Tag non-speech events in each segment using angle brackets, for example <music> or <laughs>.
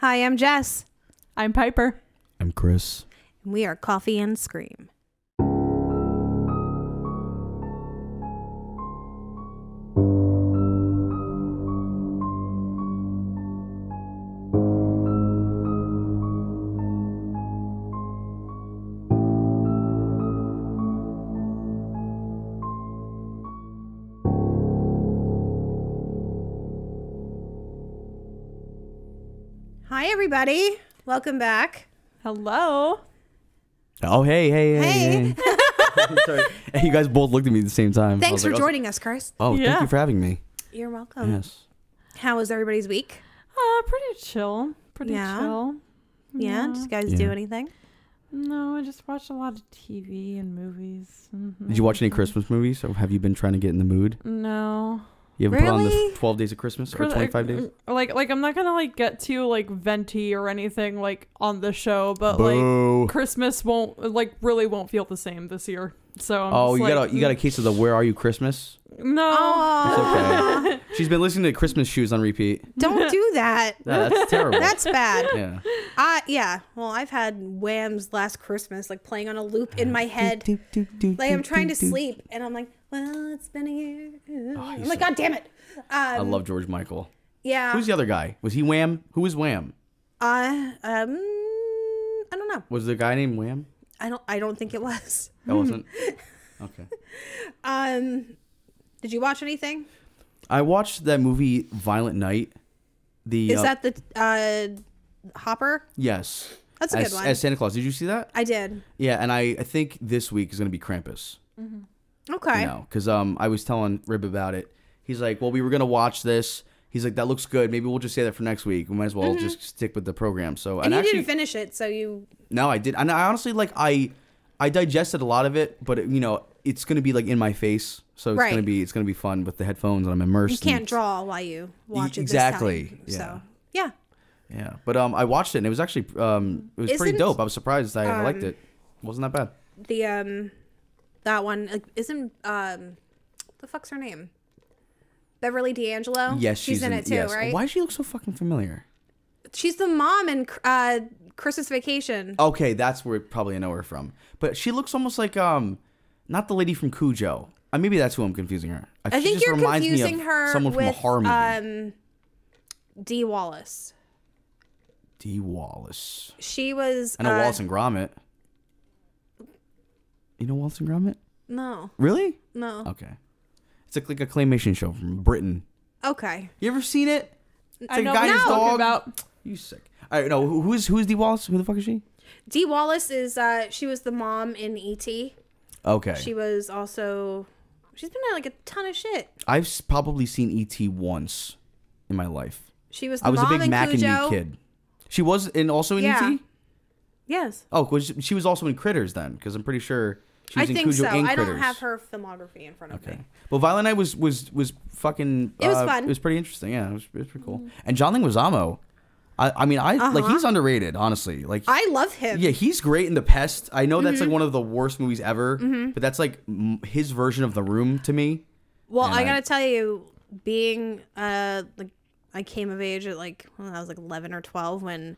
Hi, I'm Jess, I'm Piper. I'm Chris. and we are Coffee and Scream. Everybody. Welcome back. Hello. Oh, hey, hey, hey. Hey. hey. <laughs> Sorry. Hey, <laughs> you guys both looked at me at the same time. Thanks for like, joining us, Chris. Oh, Yeah. thank you for having me. You're welcome. yes. How was everybody's week? Uh, pretty chill. Pretty Yeah? chill. Yeah. yeah. Did you guys do anything? No, I just watched a lot of TV and movies. Mhm. Did you watch any Christmas movies, or have you been trying to get in the mood? No. You haven't put on Really? the 12 days of Christmas or 25 days? Like, like I'm not gonna like get too like venti or anything like on the show, but like Christmas won't like really won't feel the same this year. So I'm Oh, just you like, got a you got a case of the Where Are You Christmas? no. It's Oh, okay. <laughs> She's been listening to Christmas shoes on repeat. don't do that. <laughs> Yeah, that's terrible. That's bad. yeah. Uh, yeah. Well, I've had Wham's Last Christmas like playing on a loop in <sighs> my head. Like I'm trying to sleep, and I'm like, "Well, it's been a year." I'm he's like, so- "God damn it!" Um, I love George Michael. Yeah. Who's the other guy? Was he Wham? Who was Wham? Uh, um, I don't know. Was the guy named Wham? I don't. I don't think it was. That wasn't. <laughs> Okay. Um, did you watch anything? I watched that movie Violent Night. The Is uh, that the uh Hopper? yes? That's a as, good one. As Santa Claus, did you see that? I did. Yeah, and I, I think this week is gonna be Krampus. Okay. You know, because um I was telling Rib about it. He's like, well, we were gonna watch this. He's like, that looks good. Maybe we'll just say that for next week. We might as well just stick with the program. So Mm-hmm. And, you actually, didn't finish it, so you. no, I did. And I honestly like I I digested a lot of it, but it, you know, it's gonna be like in my face, so it's Right. gonna be it's gonna be fun with the headphones and I'm immersed. You can't and- draw while you watch it. exactly, time, yeah. So yeah. Yeah, but um, I watched it and it was actually um, it was pretty Isn't, dope. I was surprised. I, I liked um, it. wasn't that bad. The um, that one like, isn't um, the fuck's her name? Beverly D'Angelo. Yes, she's, in, it too, yes. right? Why does she look so fucking familiar? She's the mom in uh Christmas Vacation. Okay, that's where probably I know her from. But she looks almost like um, not the lady from Cujo. Uh, maybe that's who I'm confusing her. Uh, I think you're reminds me of confusing her someone from with a horror movie. um, Dee Wallace. Dee Wallace. She was. I know uh, Wallace and Gromit. You know Wallace and Gromit? No, Really? no. Okay. It's like, like a claymation show from Britain. Okay. You ever seen it? It's I a know guy what and his you're talking dog. about. You sick. All right, no. who- Who's who's Dee Wallace? Who the fuck is she? Dee Wallace is. uh She was the mom in E.T. Okay. She was also. She's been in like a ton of shit. I've s- probably seen ET once in my life. She was the I was a mom big in Mac and Me kid. She was in also in Yeah. ET. Yes. Oh, 'cause she was also in Critters then, because I'm pretty sure she I was in think Cujo so. and I Critters. don't have her filmography in front of Okay. me. Well, Violent Night was was was fucking. It was uh, fun. It was pretty interesting. Yeah, it was, it was pretty cool. And John Leguizamo, I I mean I like Uh-huh. he's underrated honestly. Like I love him. yeah, he's great in The Pest. I know Mm-hmm. that's like one of the worst movies ever, but that's like m- his version of The Room to me. Well, And I I- gotta tell you, being uh like I came of age at like when I was like eleven or twelve when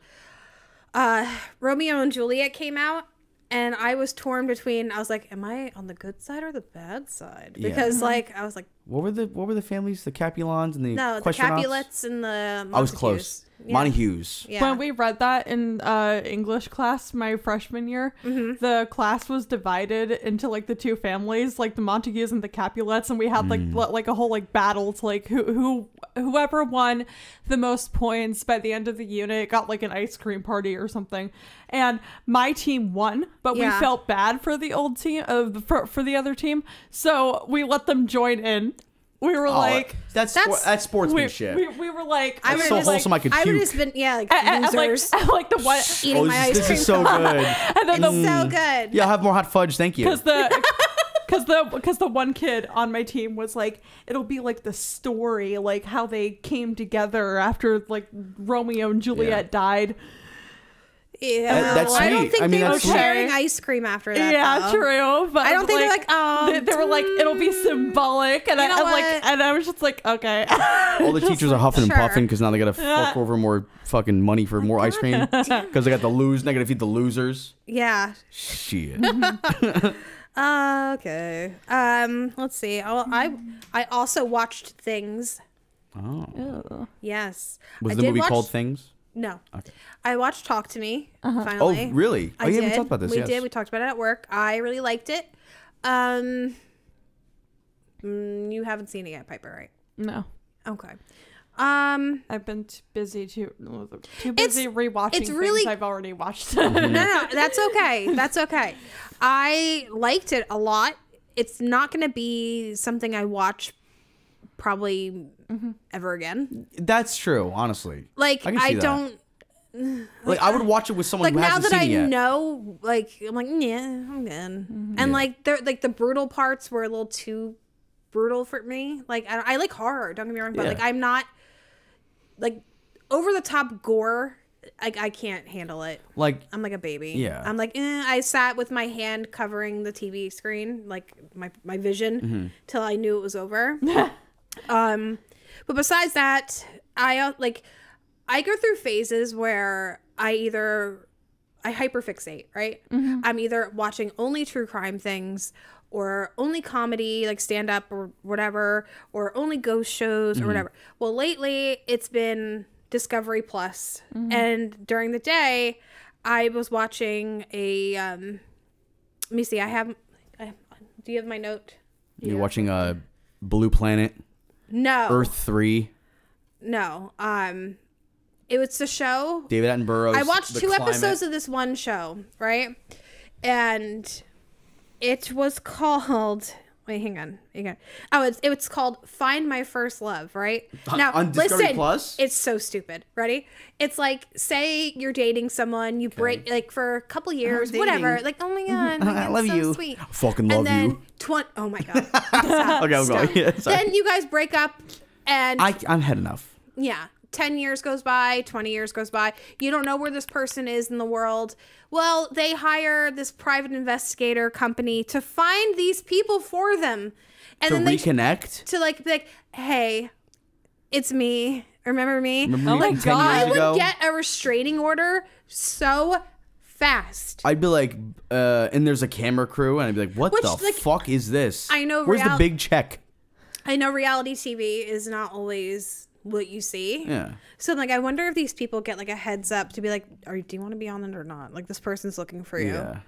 uh Romeo and Juliet came out. And I was torn between. I was like, "Am I on the good side or the bad side?" Yeah. Because, like, I was like, What were the what were the families? The Capulons and the "No, the Capulets and the." I was close. Yeah. Montagues. Yeah. When we read that in uh, English class my freshman year, Mm-hmm. the class was divided into like the two families, like the Montagues and the Capulets, and we had like li- like a whole like battle to like who who whoever won the most points by the end of the unit got like an ice cream party or something. And my team won, but we felt bad for the old team of for, for the other team, so we let them join in. We were Oh, like. that's That's- that's, that's We, sportsmanship. we, we were like, I we would so were just, like, wholesome I could I would just been, yeah, like <laughs> and- and, like, losers like the one, eating oh, my ice this, cream. this is so cone. good. <laughs> and then the It's so good. Yeah, I'll have more hot fudge. Thank you. because the <laughs> because the because the one kid on my team was like it'll be like the story like how they came together after like romeo and juliet Yeah. died Yeah, that's I don't think I mean, they were that's sweet. sharing ice cream after that. yeah, though. true. But I don't think they're like, um, they, they were like, it'll be symbolic, and I know I'm like, and I was just like, okay. <laughs> All the teachers are huffing Sure. and puffing because now they gotta fork over more fucking money for more ice cream <laughs> <laughs> because they got the lose. They gotta feed the losers. Yeah. Shit. Uh, okay. Um, let's see. Oh, I I also watched things. Oh. Yes. Was I the did movie watch- called Things? No. Okay. I watched Talk to Me. Uh-huh. Oh, really? I oh, yeah, did. we talked about this. We yes. did. We talked about it at work. I really liked it. Um, mm, you haven't seen it yet, Piper, right? no, Okay. Um, I've been too busy to too busy rewatching it's really- things I've already watched. <laughs> no, no, <laughs> that's okay. That's okay. I liked it a lot. It's not going to be something I watch probably ever again. That's true. Honestly, Like I I, can see that. don't like I would watch it with someone like who now hasn't that seen I yet. know, like I'm like, yeah, I'm good. And Yeah. like they're like the brutal parts were a little too brutal for me. Like I, I like horror. Don't get me wrong, but Yeah. like I'm not like over the top gore. Like I can't handle it. Like I'm like a baby. Yeah. I'm like, eh, I sat with my hand covering the TV screen, like my my vision, Mm-hmm. till I knew it was over. <laughs> um, but besides that, I uh, like I go through phases where I either I hyperfixate, right? I'm either watching only true crime things or only comedy, like stand up or whatever, or only ghost shows or whatever. Well, lately it's been Discovery Plus, and during the day I was watching a um let me see, I have I, do you have my note? you're watching uh, Blue Planet, No. Earth Three, No. Um it was the show David Attenborough. I watched two episodes of this one show, right? And it was called. Wait, hang on, hang on. Oh, it's it's called "Find My First Love," right? Now, on Discovery listen, Plus? it's so stupid. Ready? It's like say you're dating someone, you break like for a couple years, whatever. Like, oh my mm-hmm. god, <laughs> I love so you. sweet. Fucking love and then you. twen- Oh my god. Stop, <laughs> Okay, I'm stop. going. <laughs> Yeah, sorry. then you guys break up, and I I'm had enough. yeah 10 years goes by 20 years goes by you don't know where this person is in the world well they hire this private investigator company to find these people for them and To then they reconnect. to like be like hey it's me remember me Remember Oh my 10 God. i would ago? get a restraining order so fast I'd be like, uh, and there's a camera crew, and I'd be like, what Which, the like, fuck is this? I know Where's the big check? i know reality tv is not always what you see Yeah. So like, I wonder if these people get like a heads up to be like, "Are do you want to be on it or not?" Like this person's looking for you. Yeah.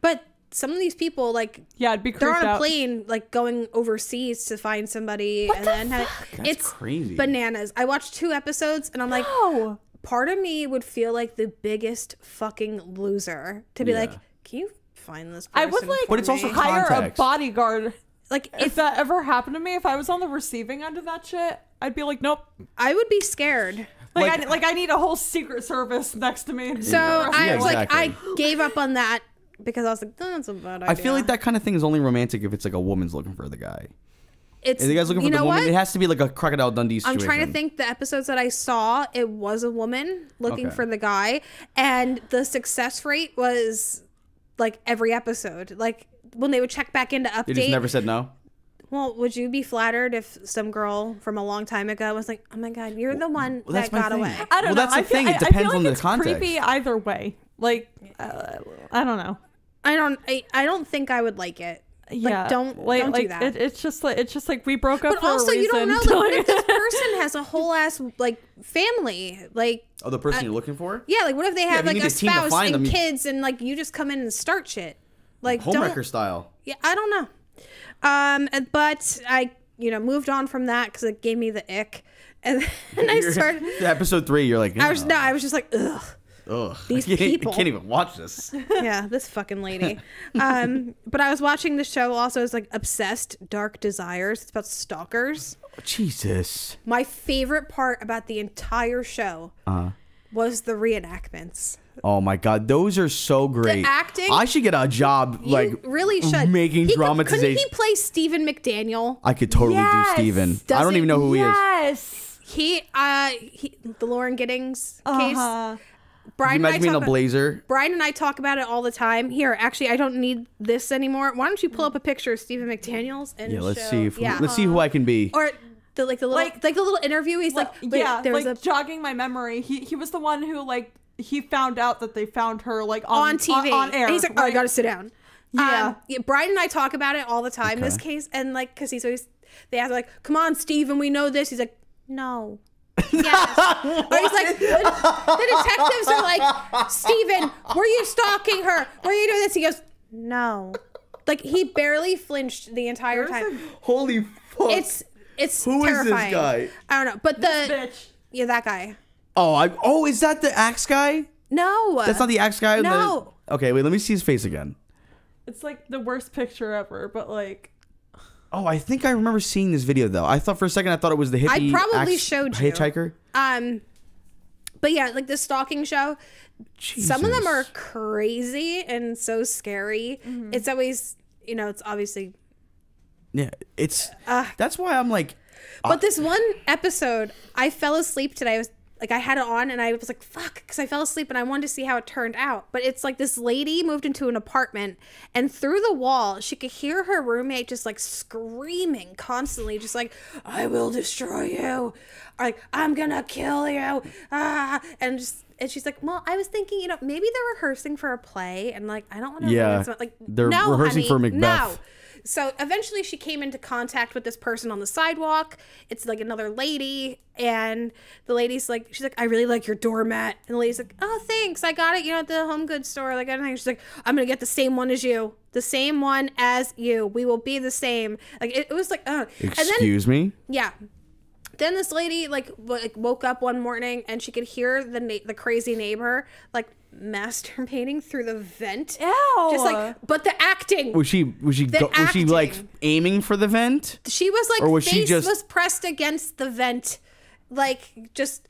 But some of these people, like, yeah, I'd be they're on a out. plane, like going overseas to find somebody, what and then That's it's crazy. bananas. I watched two episodes, and I'm like, Oh, part of me would feel like the biggest fucking loser to be Yeah. like, "Can you find this?" I Person would like But it's also me?" hire Context. a bodyguard. like If if that ever happened to me, if I was on the receiving end of that shit, I'd be like, nope. I would be scared. Like, Like- I, like I need a whole secret service next to me. So I Yeah, was like, I <laughs> gave up on that because I was like, "That's a bad idea." I feel like that kind of thing is only romantic if it's like a woman's looking for the guy. It's If the guy's looking for the woman, what? it has to be like a crocodile Dundee Situation. I'm trying to think the episodes that I saw, it was a woman looking Okay. for the guy, and the success rate was like every episode. Like when they would check back into update. They just never said no. Well, would you be flattered if some girl from a long time ago was like, "Oh my god, you're the one Well, that got thing. away"? I don't Well, know. that's the I feel, thing. I, It I feel depends like on the it's context. creepy either way. Like, uh, I don't know. I don't. I, I don't think I would like it. Yeah, Like, don't like, don't like do that. It, it's just like it's just like we broke up but for also, a reason. you don't know. Like, what if this <laughs> person has a whole ass like family? Like, Oh, the person you're looking for? yeah, like what if they have if you like a a team to spouse find and them, kids, and like you just come in and start shit? Like, Homewrecker don't. style. Yeah, I don't know. Um, but I, you know, moved on from that because it gave me the ick, and then <laughs> I started. <laughs> episode three. You're like, I was no, I was just like, ugh, ugh. <laughs> these I can't, people." I can't even watch this. yeah, this fucking lady. Um, but I was watching the show also. It's like obsessed, dark desires. It's about stalkers. Jesus. My favorite part about the entire show Uh, was the reenactments. oh my god, those are so great. The acting- I should get a job You like really should making he could- dramatization. Couldn't he play Stephen McDaniel? I could totally Yes! do Stephen. Does I don't he? even know who he is. yes. He, uh, he, the Lauren Giddings case. Uh-huh. Brian and I imagine me in a talk about- blazer. Brian and I talk about it all the time. Here, actually, I don't need this anymore. Why don't you pull up a picture of Stephen McDaniels and Yeah, let's show- see if yeah, let's see who I can be. or the like the little like, Like- the little interview. He's like, wait, yeah, there was like a jogging my memory. He he was the one who like he found out that they found her like on, on TV on, air. And he's like, oh, I gotta sit down. Yeah. Um, yeah. Brian and I talk about it all the time. in This case, and like, cause he's always they ask like, "Come on, Stephen, we know this." He's like, "No." <laughs> yes. or he's like, the, the detectives are like, Stephen, were you stalking her? Were you doing this? He goes, No. Like he barely flinched the entire time. Holy fuck! It's it's Who is this terrifying. guy? I don't know, but the bitch. yeah, that guy. oh, I oh, is that the axe guy? No, That's not the axe guy. in the- No. okay, wait. Let me see his face again. It's like the worst picture ever, but like Oh, I think I remember seeing this video though. I thought for a second I thought it was the hippie. I probably axe showed you. hitchhiker. Um, but yeah, like the stalking show. Jesus. Some of them are crazy and so scary. It's always, you know, it's obviously. Yeah, it's. Uh, that's why I'm like. But this one episode, I fell asleep today. I was like, I had it on and I was like, fuck, because I fell asleep and I wanted to see how it turned out. But it's like this lady moved into an apartment and through the wall, she could hear her roommate just like screaming constantly, just like, I will destroy you. Or like, I'm gonna kill you. Ah, and just. And she's like, "Well, I was thinking, you know, maybe they're rehearsing for a play, and like, I don't want to. Yeah, like they're no, rehearsing honey, for Macbeth. No, so eventually she came into contact with this person on the sidewalk. It's like another lady. And the lady's like, she's like, I really like your doormat. And the lady's like, oh, thanks. I got it, you know, at the home goods store. Like, anything. She's like, I'm going to get the same one as you. The same one as you. We will be the same. Like, it, it was like, uh. And then, Excuse me. yeah. Then this lady like, like woke up one morning and she could hear the the crazy neighbor like masturbating through the vent. Ew. Just like, but the acting. Was she was she go, was she like aiming for the vent? She was like Or was face she just- was pressed against the vent, like just.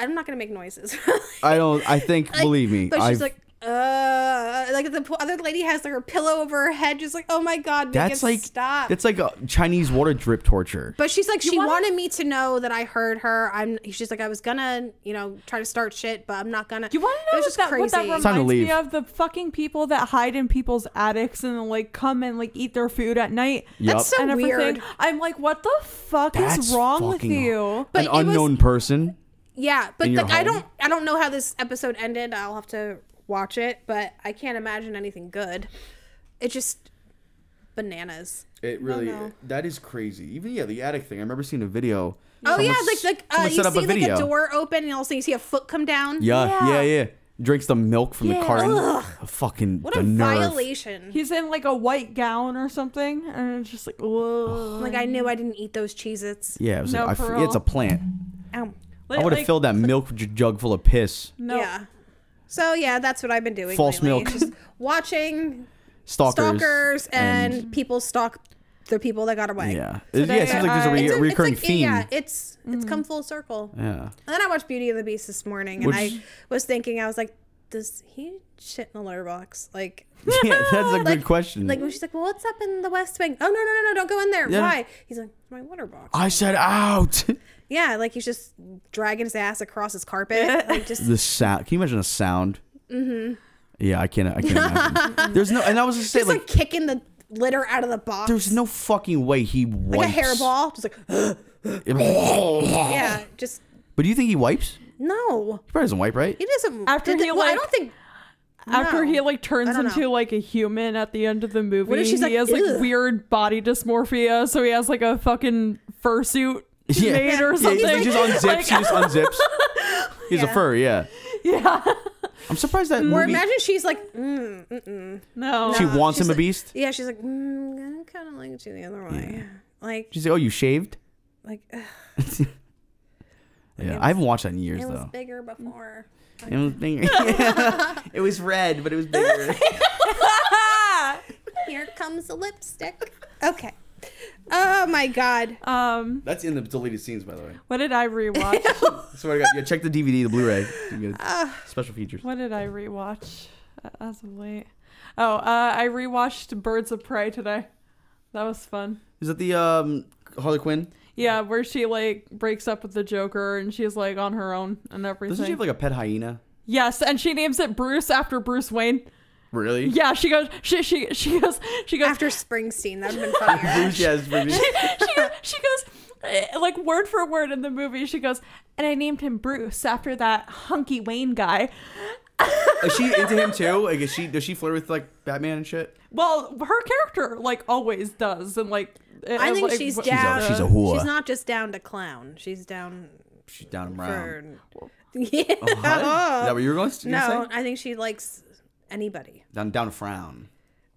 I'm not gonna make noises. <laughs> I don't. I think. Like, believe me. But she's I've, like, uh, like the other lady has like her pillow over her head, just like, oh my god, that's it like stop. that's like a Chinese water drip torture. but she's like, she wanna- wanted me to know that I heard her. I'm. She's like, I was gonna, you know, try to start shit, but I'm not gonna. You want to know was what just that, what that crazy. reminds Time to me leave. of? The fucking people that hide in people's attics and like come and like eat their food at night. Yup. That's so and everything. weird. I'm like, what the fuck That's is wrong with you? But An it was- unknown person. Yeah, but in your like I don't I don't know how this episode ended. I'll have to watch it, but I can't imagine anything good. It just bananas. It really no. that is crazy. Even yeah, the attic thing. I remember seeing a video. Oh Someone yeah, s- like like uh, you set up see a like a door open and also you see a foot come down. Yeah, yeah, Yeah. yeah. Drinks the milk from the carton. Ugh. Fucking What a nerve. violation. He's in like a white gown or something, and it's just like, whoa. Like I knew I didn't eat those Cheez-Its. Yeah, it was No, like, I it's a plant. Ow. I would have filled that milk jug full of piss. No. Yeah. So yeah, that's what I've been doing. False lately. milk. Just watching Stalkers. stalkers and, people stalk the people that got away. Yeah. It- yeah, it seems like there's a, re- It's a recurring it's like, theme. Yeah, it's it's Mm. come full circle. yeah. And then I watched Beauty and the Beast this morning, and I was thinking, I was like, does he shit in a litter box? Like, <laughs> yeah, that's a good Like- question. like when she's like, well, what's up in the West Wing? Oh no, no, no, no, don't go in there. Yeah. Why? He's like, my litter box. I said out. <laughs> Yeah, like he's just dragging his ass across his carpet. like just the sound. Can you imagine a sound? Mm-hmm. Yeah, I can't. I can't imagine. <laughs> There's no, and I was just saying, just like, like, kicking the litter out of the box. there's no fucking way he wipes. like a hairball, just like <gasps> yeah, just But do you think he wipes? no. He probably doesn't wipe, right? He doesn't. After did he, they- well, I don't think. After no. he like turns into know. like a human at the end of the movie, What if she's he like, has like "Ugh." weird body dysmorphia, so he has like a fucking fursuit Yeah. made or Yeah, he just unzips. Like- he just unzips. <laughs> He's a Yeah. fur. Yeah. <laughs> yeah. I'm surprised that Or movie. imagine she's like, mm, mm-mm. No. she No, wants she's him a beast. yeah, she's like, mm, I kind of like you the other way. Like, She's like, "Oh, you shaved." like ugh, <laughs> Yeah, was- I haven't watched that in years it was bigger before. It was bigger. it was red, but it was bigger. Here comes the lipstick. Okay. Oh my god. um, That's in the deleted scenes, by the way. what did I rewatch? <laughs> Swear to God, yeah, check the DVD, the Blu-ray. You get <laughs> special features. what did I rewatch uh, as of late? Oh, uh, I rewatched Birds of Prey today. That was fun. Is that the um Harley Quinn? Yeah, where she like breaks up with the Joker and she's like on her own and everything. Doesn't she have like a pet hyena? Yes, and she names it Bruce after Bruce Wayne. Really? Yeah, she goes. She she she goes. She goes. After Springsteen, that would have been funnier. Bruce, yes, she goes, she goes uh, like word for word in the movie. She goes, and I named him Bruce after that hunky Wayne guy. <laughs> Is she into him too? Like, is she does she flirt with like Batman and shit? Well, her character like always does, and like I and, think like, she's down. she's a whore. She's not just down to clown. She's down She's down and for. round. <laughs> Yeah. What? Is that what you were going to no, say? I think she likes anybody. Down, down to frown.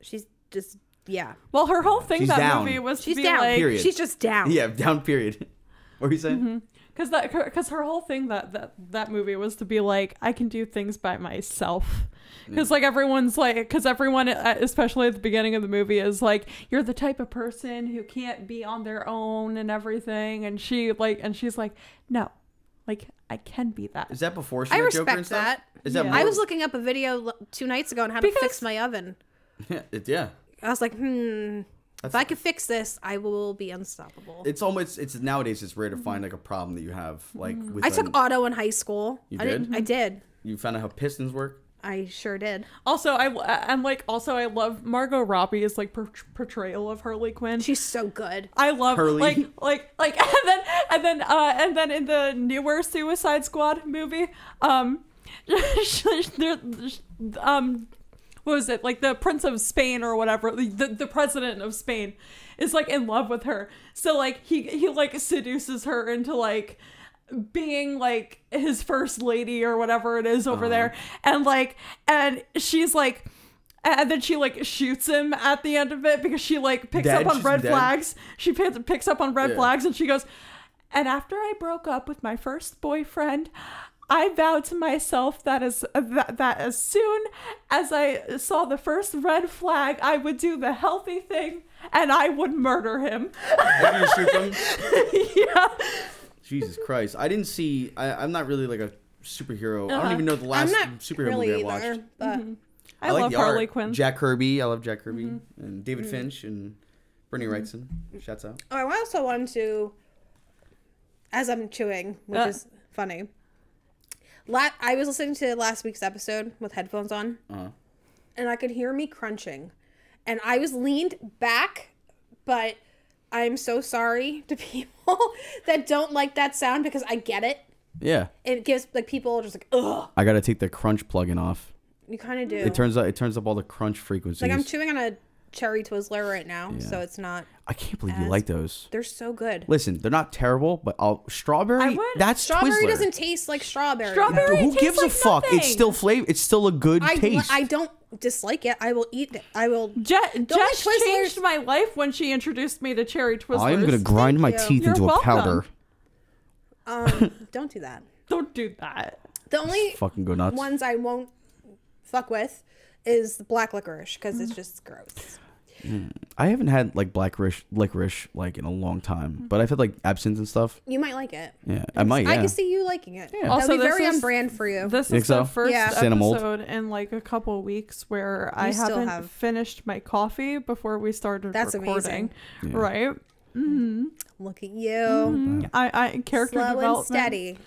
She's just yeah. Well, her whole thing She's that down. movie was to She's be down. like Period. She's just down. Yeah, down. Period. <laughs> What were you saying? because that because her whole thing that that that movie was to be like I can do things by myself. Because like everyone's like, because everyone, uh, especially at the beginning of the movie, is like, you're the type of person who can't be on their own and everything. And she like, and she's like, no, like I can be that. Is that before she I met Joker and respect stuff? that. Is that Yeah. more? I was looking up a video l- two nights ago on how to Because- fix my oven. <laughs> yeah, it- yeah. I was like, hmm. If I could fix this, I will be unstoppable. It's almost it's nowadays it's rare to find like a problem that you have like with I took an- auto in high school. You I didn't- did? I did. you found out how pistons work. I sure did. Also, I and like also I love Margot Robbie's like per- portrayal of Harley Quinn. She's so good. I love Hurley. like like like <laughs> and then and then uh and then in the newer Suicide Squad movie, um, there- <laughs> um, what was it like the Prince of Spain or whatever the the president of Spain is like in love with her. So like he he like seduces her into like being like his first lady or whatever it is over there and like and she's like and then she like shoots him at the end of it because she like picks Dead? up on red dead? flags she picks, picks up on red Yeah. flags and she goes and after i broke up with my first boyfriend i vowed to myself that as that, that as soon as i saw the first red flag i would do the healthy thing and i would murder him After you shoot them? <laughs> yeah Jesus Christ! I didn't see. I, I'm not really like a superhero. I Uh-huh. don't even know the last superhero really movie I watched. either, but i, like love the harley art. quinn Jack Kirby. I love Jack Kirby Mm-hmm. and David Finch and Bernie Wrightson. Shouts out. oh, I also wanted to, as I'm chewing, which Uh. is funny. La- I was listening to last week's episode with headphones on, Uh-huh. and I could hear me crunching, and I was leaned back, but I'm so sorry <laughs> to people that don't like that sound because I get it. Yeah, It gives like people just like ugh. I gotta take the crunch plugin off. You kind of do. It turns out it turns up all the crunch frequencies. like I'm chewing on a cherry Twizzler right now, so it's not. I can't believe you like those. They're so good. Listen, they're not terrible, but I'll, strawberry. I would- That's Strawberry Twizzler. doesn't taste like strawberry. Strawberry- Who tastes gives a fuck? nothing. It's still flavor. It's still a good I, taste. I don't dislike it. I will eat it. I will. Je- only Jess Twizzlers- changed my life when she introduced me to cherry Twizzlers. I am gonna grind my you. teeth You're into a powder. Um, <laughs> don't do that. Don't do that. The only Fucking go nuts. ones I won't fuck with is black licorice because it's just gross. I haven't had like black licorice, licorice like in a long time, but I've had like absinthe and stuff. You might like it. Yeah, I might. I can see you liking it. Yeah. That'd Also, be very is- on brand for you. This Think is the first Yeah. Cinnamon. episode in like a couple weeks where I haven't have- finished my coffee before we started That's recording. amazing. Right? Look at you, Mm, I, I character slow and development. steady,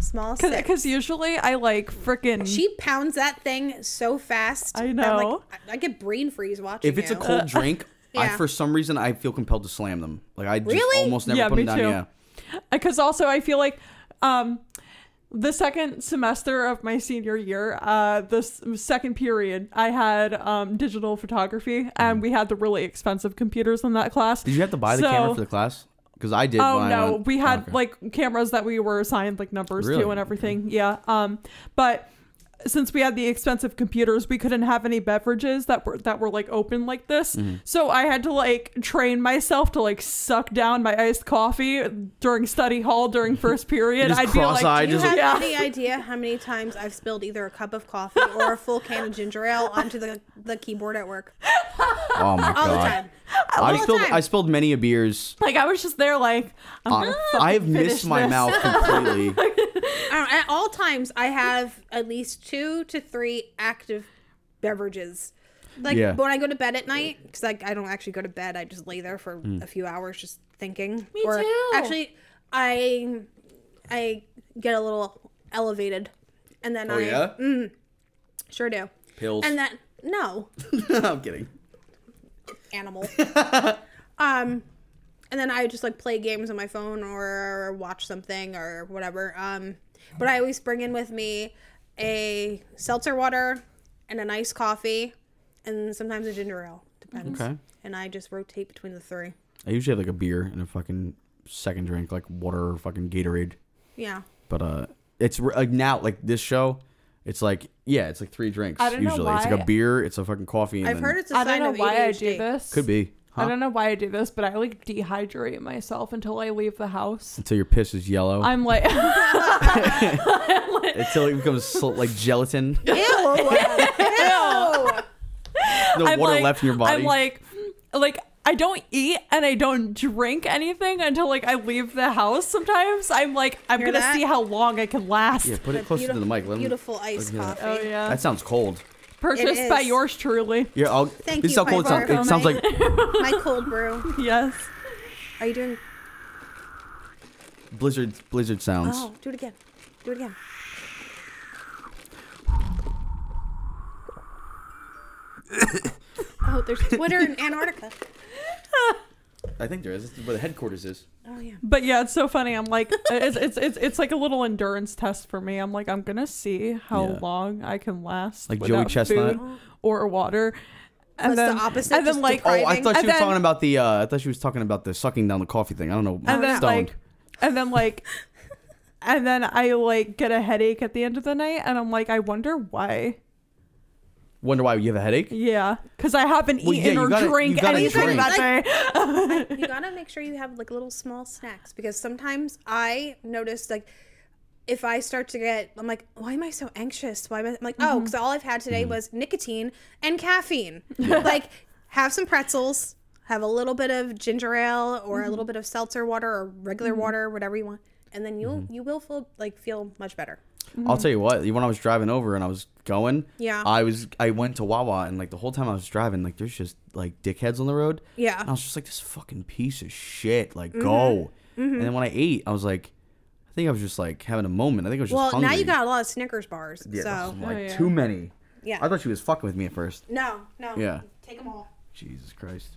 small sips. Because usually I like freaking. She pounds that thing so fast. I that I'm know. like, I, I get brain freeze watching if it's a cold <laughs> drink, I for some reason I feel compelled to slam them. Like I just Really? almost never Yeah, put me them down. too. Yeah. because also I feel like um the second semester of my senior year, uh, this second period, I had um, digital photography, and we had the really expensive computers in that class. Did you have to buy the camera for the class? Because I did. Oh no, we had okay. like cameras that we were assigned like numbers Really? to and everything. Yeah. Um, but since we had the expensive computers, we couldn't have any beverages that were that were like open like this. Mm-hmm. So I had to like train myself to like suck down my iced coffee during study hall during <laughs> first period. I'd be like, Do you just have Yeah. any <laughs> idea how many times I've spilled either a cup of coffee or a full can of ginger ale onto the, the keyboard at work? <laughs> Oh my All the god. time. I the spilled. time. I spilled many a beers. like I was just there like I'm Uh, I have missed finish my mouth completely. I at all times, I have at least two to three active beverages. Like Yeah. when I go to bed at night, because like I don't actually go to bed, I just lay there for Mm. a few hours just thinking. Me or too. Actually, I I get a little elevated and then Oh I yeah, sure do. pills. And then no <laughs> I'm kidding. animal. <laughs> um, and then I just like play games on my phone or watch something or whatever. Um, but I always bring in with me a seltzer water and a nice coffee, and sometimes a ginger ale. Depends. Okay. And I just rotate between the three. I usually have like a beer and a fucking second drink, like water or fucking Gatorade. Yeah. But uh, it's like now like this show, it's like yeah, it's like three drinks I don't know usually. It's like a beer, it's a fucking coffee. And I've then- heard it's a I sign don't know of why I ADHD. do this. could be. Huh? I don't know why I do this, but I like dehydrate myself until I leave the house. Until your piss is yellow. I'm like, <laughs> <laughs> Until it becomes so, like gelatin. Ew. <laughs> Ew. No I'm water like, left in your body. I'm like, like I don't eat and I don't drink anything until like I leave the house. Sometimes I'm like, I'm Hear gonna that? see how long I can last. yeah, put it closer to the mic. Let 'em- Beautiful iced hear that. Oh, coffee. Oh yeah, That sounds cold. Purchased by yours truly. Yeah, I'll. Thank this is you, how cold it sounds. It sounds like <laughs> My cold brew. Yes. Are you doing? blizzard. Blizzard sounds. Oh, do it again. Do it again. <laughs> oh, there's Twitter in Antarctica. I think there is. This is where the headquarters is. Oh yeah. But yeah, it's so funny. I'm like, <laughs> it's it's it's, it's like a little endurance test for me. I'm like, I'm gonna see how Yeah. long I can last Like Joey without Chestnut? food or water. And What's then, the opposite? And then Just like, Oh, I thought she And was then- talking about the. uh I thought she was talking about the sucking down the coffee thing. I don't know. and then Stoned. like, and then like, and then I like get a headache at the end of the night, and I'm like, I wonder why. Wonder why you have a headache? Yeah, because I haven't Well, eaten you or gotta- you drank anything drink. that day. <laughs> you gotta make sure you have like little small snacks because sometimes I notice like if I start to get, I'm like, why am I so anxious? Why am I I'm like, oh, mm-hmm. because all I've had today mm-hmm. was nicotine and caffeine. <laughs> like, have some pretzels, have a little bit of ginger ale or a mm-hmm. little bit of seltzer water or regular water, whatever you want, and then you you will feel like feel much better. I'll tell you what. When I was driving over and I was going, Yeah. I was I went to Wawa and like the whole time I was driving, like there's just like dickheads on the road. Yeah. And I was just like this fucking piece of shit. Like Mm-hmm. go. And then when I ate, I was like, I think I was just like having a moment. I think I was just Well, hungry. now you got a lot of Snickers bars, yeah, so like Oh, yeah. too many. yeah. I thought she was fucking with me at first. no, no, Yeah. take them all. Jesus Christ.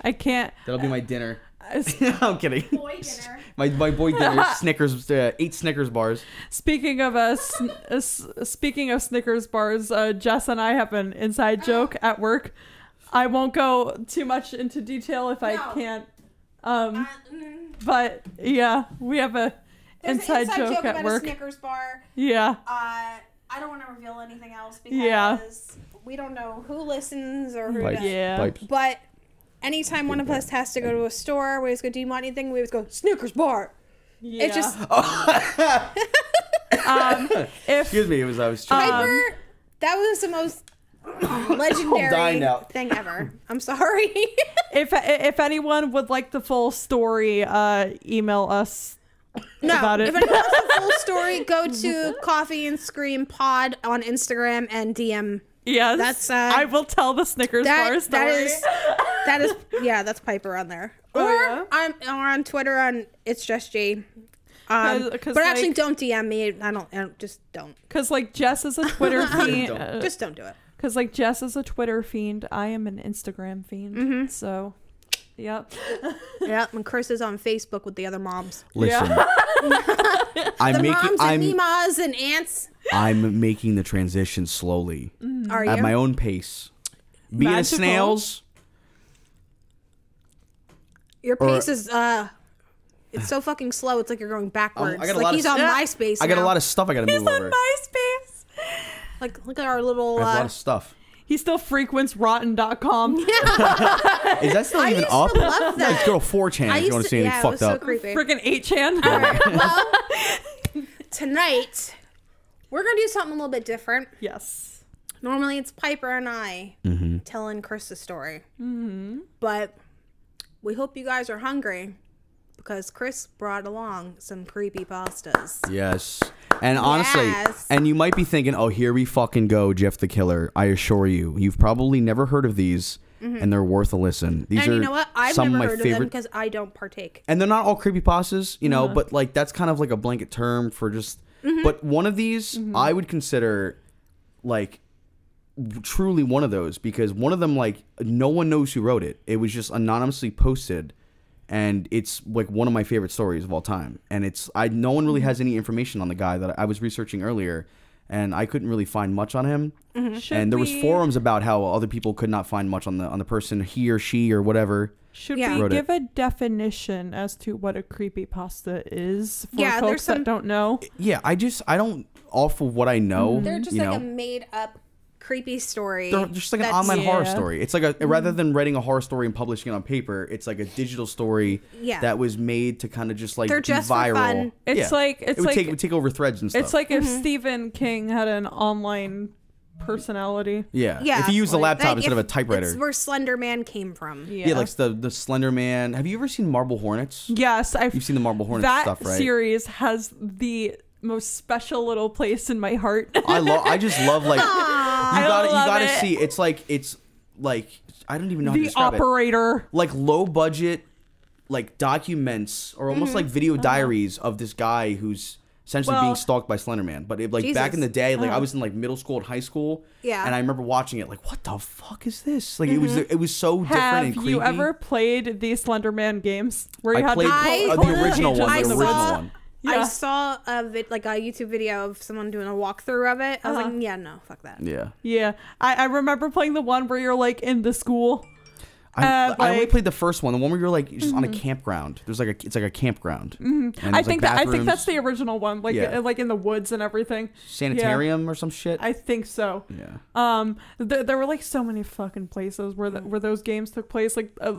I can't. That'll be my dinner. I- <laughs> I'm kidding. Boy dinner. <laughs> My my boy dinner <laughs> Snickers uh, eight Snickers bars. Speaking of uh, sn- uh, speaking of Snickers bars, uh, Jess and I have an inside joke at work. I won't go too much into detail if I No. can't. Um, Uh, mm. but yeah, we have a There's inside, an inside joke, joke, at about work. a Snickers bar. Yeah, Uh, I don't want to reveal anything else because Yeah. we don't know who listens or who Pipes. doesn't. Yeah. Pipes. But anytime one of us has to go to a store, we always go, "Do you want anything?" We always go, "Snickers bar." yeah. It just <laughs> um, if Excuse me, it was I was trying. Piper. That was the most <coughs> legendary thing ever. I'm sorry. <laughs> if if anyone would like the full story, uh, email us. no, About it. if anyone wants the full <laughs> story, go to Coffee and Scream Pod on Instagram and DM. Yes, That's, uh, I will tell the Snickers That bar story. that is that is yeah, that's Piper on there. <laughs> Oh, or yeah? on or on Twitter on it's just G. Um, 'Cause- 'cause, but actually, like- don't DM me. I don't. I don't just don't. Because like Jess is a <laughs> Twitter fiend. Don't. <laughs> Just don't do it. Because like Jess is a Twitter fiend, I am an Instagram fiend. Mm-hmm. So, yep. Yeah, and Chris is on Facebook with the other moms. Listen, I'm The making moms I'm and and aunts. I'm making the transition slowly Are you? at my own pace. Being a Magical. snails, Your or- pace is uh, it's so fucking slow. It's like you're going backwards. I got a like lot of he's s- on Yeah. MySpace. I got a lot of stuff I got to <laughs> move He's on over. MySpace. like look at our little. I have a lot Uh, of stuff. He still frequents rotten.com. <laughs> Is that still I even used to up? love that. Let's go to 4chan I if you used want to to- see anything yeah, it was fucked so up. creepy. Freaking 8chan. All right, well, <laughs> tonight we're gonna do something a little bit different. yes. Normally it's Piper and I Mm-hmm. telling Chris the story. Mm-hmm. But we hope you guys are hungry because Chris brought along some creepy pastas. Yes. And honestly, Yes. and you might be thinking, oh, here we fucking go, Jeff the Killer. I assure you, you've probably never heard of these, and they're worth a listen. These Mm-hmm. and are you know what? I've some never of my heard of them favorite. because I don't partake. and they're not all creepy pastas, you Uh-huh. know, but like that's kind of like a blanket term for just But one of these I would consider like truly one of those because one of them like no one knows who wrote it. It was just anonymously posted and it's like one of my favorite stories of all time. And it's I no one really has any information on the guy that I was researching earlier and I couldn't really find much on him. Mm-hmm. Should and there was forums about how other people could not find much on the on the person he or she or whatever. Should Yeah. we Wrote it. give a definition as to what a creepy pasta is for Yeah, there's folks some- that don't know? Yeah, I just I don't off of what I know. They're just you like know, a made up creepy story. they're just like an that's- online horror story. It's like a mm-hmm. rather than writing a horror story and publishing it on paper, it's like a digital story Yeah. that was made to kind of just like They're be just for viral. fun. It's Yeah. like it would like take it would take over threads and stuff. it's like if mm-hmm. Stephen King had an online personality. yeah, Yeah, if you use a laptop like instead if- of a typewriter. It's where Slender Man came from. Yeah. Yeah, like the the Slender Man. Have you ever seen Marble Hornets? yes, I've You've seen the Marble Hornets that stuff, right? series has the most special little place in my heart. <laughs> I love. I just love like <laughs> you gotta you gotta it. see. It's like it's like I don't even know how to the describe it. operator. like low budget like documents or almost Mm-hmm. like video Uh-huh. diaries of this guy who's essentially Well- being stalked by Slenderman. But it, like back in the day, like I Uh-huh. was in like middle school and high school. Yeah. And I remember watching it like, what the fuck is this? Like it was it was so different Mm-hmm. Have and creepy. you ever played the Slenderman games where you I had played to I- uh, the original one, I the original saw- one. I saw a vid, like a YouTube video of someone doing a walkthrough of it. I was Uh-huh. like, yeah, no, fuck that. Yeah. Yeah, I, I remember playing the one where you're like in the school. I, Uh, I only like- Mm-hmm. played the first one, the one where you're like just on a campground. There's like a it's like a campground. And I think like, that I think that's the original one, like Yeah. like in the woods and everything. sanitarium or some shit. I think so. yeah. Um, th- there were like so many fucking places where the, where those games took place, like uh,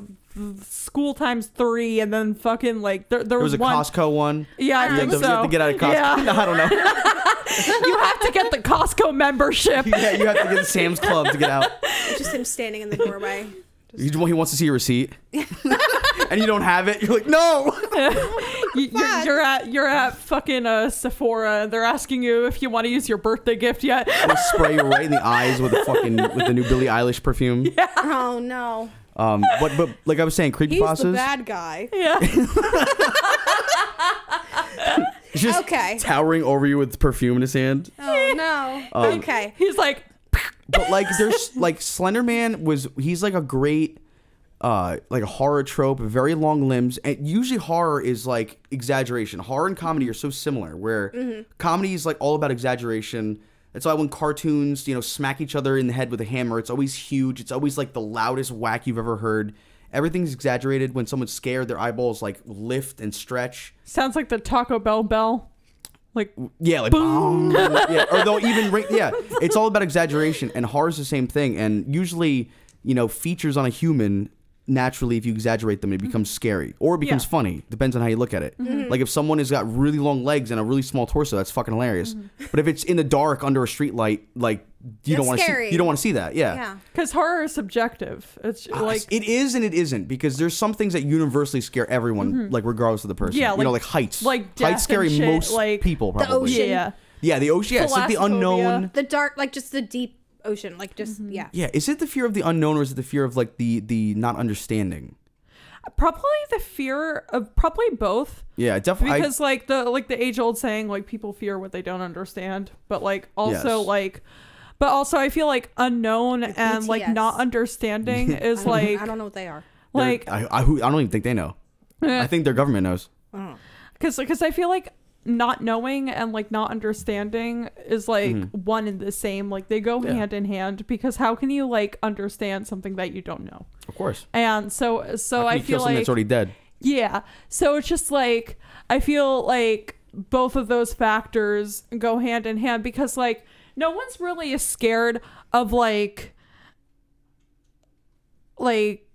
school times three, and then fucking like there, there There was, was a one. Costco one. Yeah, I You have, think to, so. you have to get out of Costco. Yeah, <laughs> I don't know. <laughs> you have to get the Costco membership. <laughs> yeah, you have to get the Sam's Club to get out. It's just him standing in the doorway. He, he wants to see your receipt, <laughs> and you don't have it. You're like, no. <laughs> You- you're, you're at you're at fucking uh, Sephora. They're asking you if you want to use your birthday gift yet. They spray you <laughs> right in the eyes with the fucking with the new Billie Eilish perfume. Yeah. Oh no, Um, but but like I was saying, creepy he's the bad guy. yeah. just Okay. towering over you with perfume in his hand. Oh no. Um, okay. He's like, But like, there's <laughs> like Slender Man was he's like a great. Uh, like a horror trope, very long limbs, and usually horror is like exaggeration. Horror and comedy are so similar, where comedy is like all about exaggeration. That's why when cartoons, you know, smack each other in the head with a hammer, it's always huge. It's always like the loudest whack you've ever heard. Everything's exaggerated. When someone's scared, their eyeballs like lift and stretch. sounds like the Taco Bell bell. Like, Yeah, like boom. <laughs> yeah, or they'll even. Yeah, it's all about exaggeration, and horror's the same thing. And usually, you know, features on a human naturally, if you exaggerate them, it becomes scary or it becomes Yeah. funny. Depends on how you look at it. Like if someone has got really long legs and a really small torso, that's fucking hilarious. But if it's in the dark under a street light, like you don't want to see, you don't want to see that. Yeah. Yeah. because horror is subjective. It's Uh, like, it is and it isn't because there's some things that universally scare everyone, like regardless of the person. Mm-hmm. Yeah, you know, like- like heights. like death heights scary shit, most like people The probably. ocean. yeah. Yeah, the ocean. Yeah, it's like the unknown. The dark, like just the deep ocean, like just Mm-hmm. yeah. Yeah, is it the fear of the unknown or is it the fear of like the the not understanding? Probably the fear of probably both. Yeah, definitely. because like the like the age old saying like people fear what they don't understand but like also Yes. like but also i feel like unknown and like not understanding <laughs> is I don't, like I don't know what they are. like I, I, who- I don't even think they know. <laughs> I think their government knows. because because i feel like not knowing and like not understanding is like Mm-hmm. one and the same like they go Yeah. hand in hand because how can you like understand something that you don't know Of course. and so so i you kill feel something like that's already dead. Yeah. So it's just like I feel like both of those factors go hand in hand because like no one's really scared of like like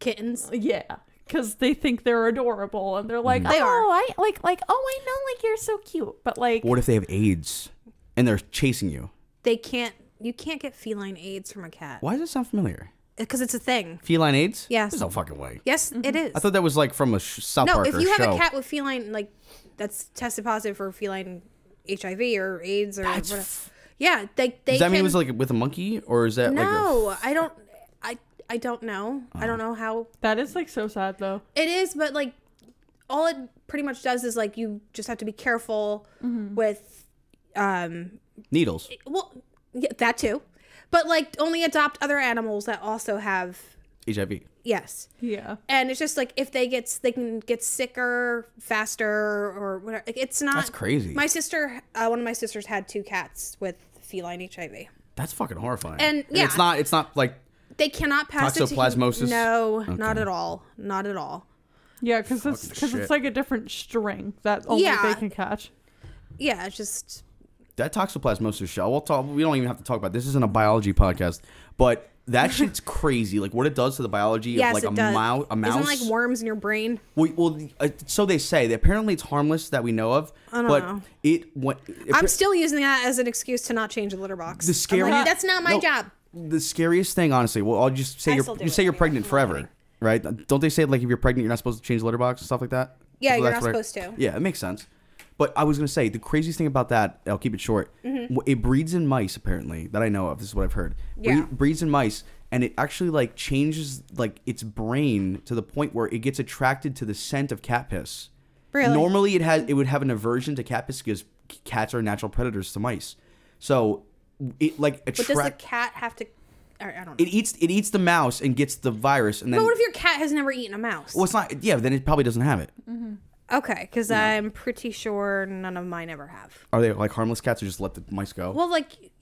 Kittens. yeah because they think they're adorable and they're like Mm-hmm. They oh are. I like like oh I know like you're so cute but like What if they have AIDS and they're chasing you? They can't. You can't get feline AIDS from a cat Why does it sound familiar? because it's a thing. Feline AIDS? Yes. There's no fucking way. Yes, it is. I thought that was like from a sh- South no, Park if or you have show. a cat with feline like that's tested positive for feline HIV or AIDS or That's whatever. f- yeah, they they Does that can, mean it was like with a monkey or is that like a no. I don't. I I don't know. I Oh. don't know how that is like so sad though it is, but like all it pretty much does is like you just have to be careful Mm-hmm. with um Needles. well yeah, that too but like only adopt other animals that also have HIV. yes Yeah. and it's just like if they get they can get sicker faster or whatever like it's not That's crazy. my sister uh, one of my sisters had two cats with feline hiv That's fucking horrifying. And, yeah. it's not. It's not like they cannot pass it to Toxoplasmosis? no not at all not at all Yeah, because it's because it's like a different string that only Yeah. they can catch. yeah it's just that toxoplasmosis shell. We'll talk. We don't even have to talk about. This isn't a biology podcast, but that <laughs> shit's crazy. Like what it does to the biology yes of like a does mouse. A mouse. isn't like worms in your brain Well, well uh, so they say. Apparently, it's harmless that we know of. I don't but know. it what i'm still using that as an excuse to not change the litter box the scary. like, that's not my no, job The scariest thing, honestly. Well, I'll just say I you're you it say you're pregnant forever, right? Don't they say like if you're pregnant, you're not supposed to change the litter box and stuff like that? Yeah, So you're not what I- supposed to. Yeah, it makes sense. But I was gonna say the craziest thing about that. I'll keep it short. Mm-hmm. It breeds in mice apparently that I know of. This is what I've heard. Bre- Yeah. breeds in mice, and it actually like changes like its brain to the point where it gets attracted to the scent of cat piss. Really? Normally, it has it would have an aversion to cat piss because cats are natural predators to mice. So it like but does the cat have to i don't know It eats it eats the mouse and gets the virus, and then but what if your cat has never eaten a mouse well, it's not. Yeah, then it probably doesn't have it. okay because i'm pretty sure none of mine ever have Are they like harmless cats or just let the mice go? well like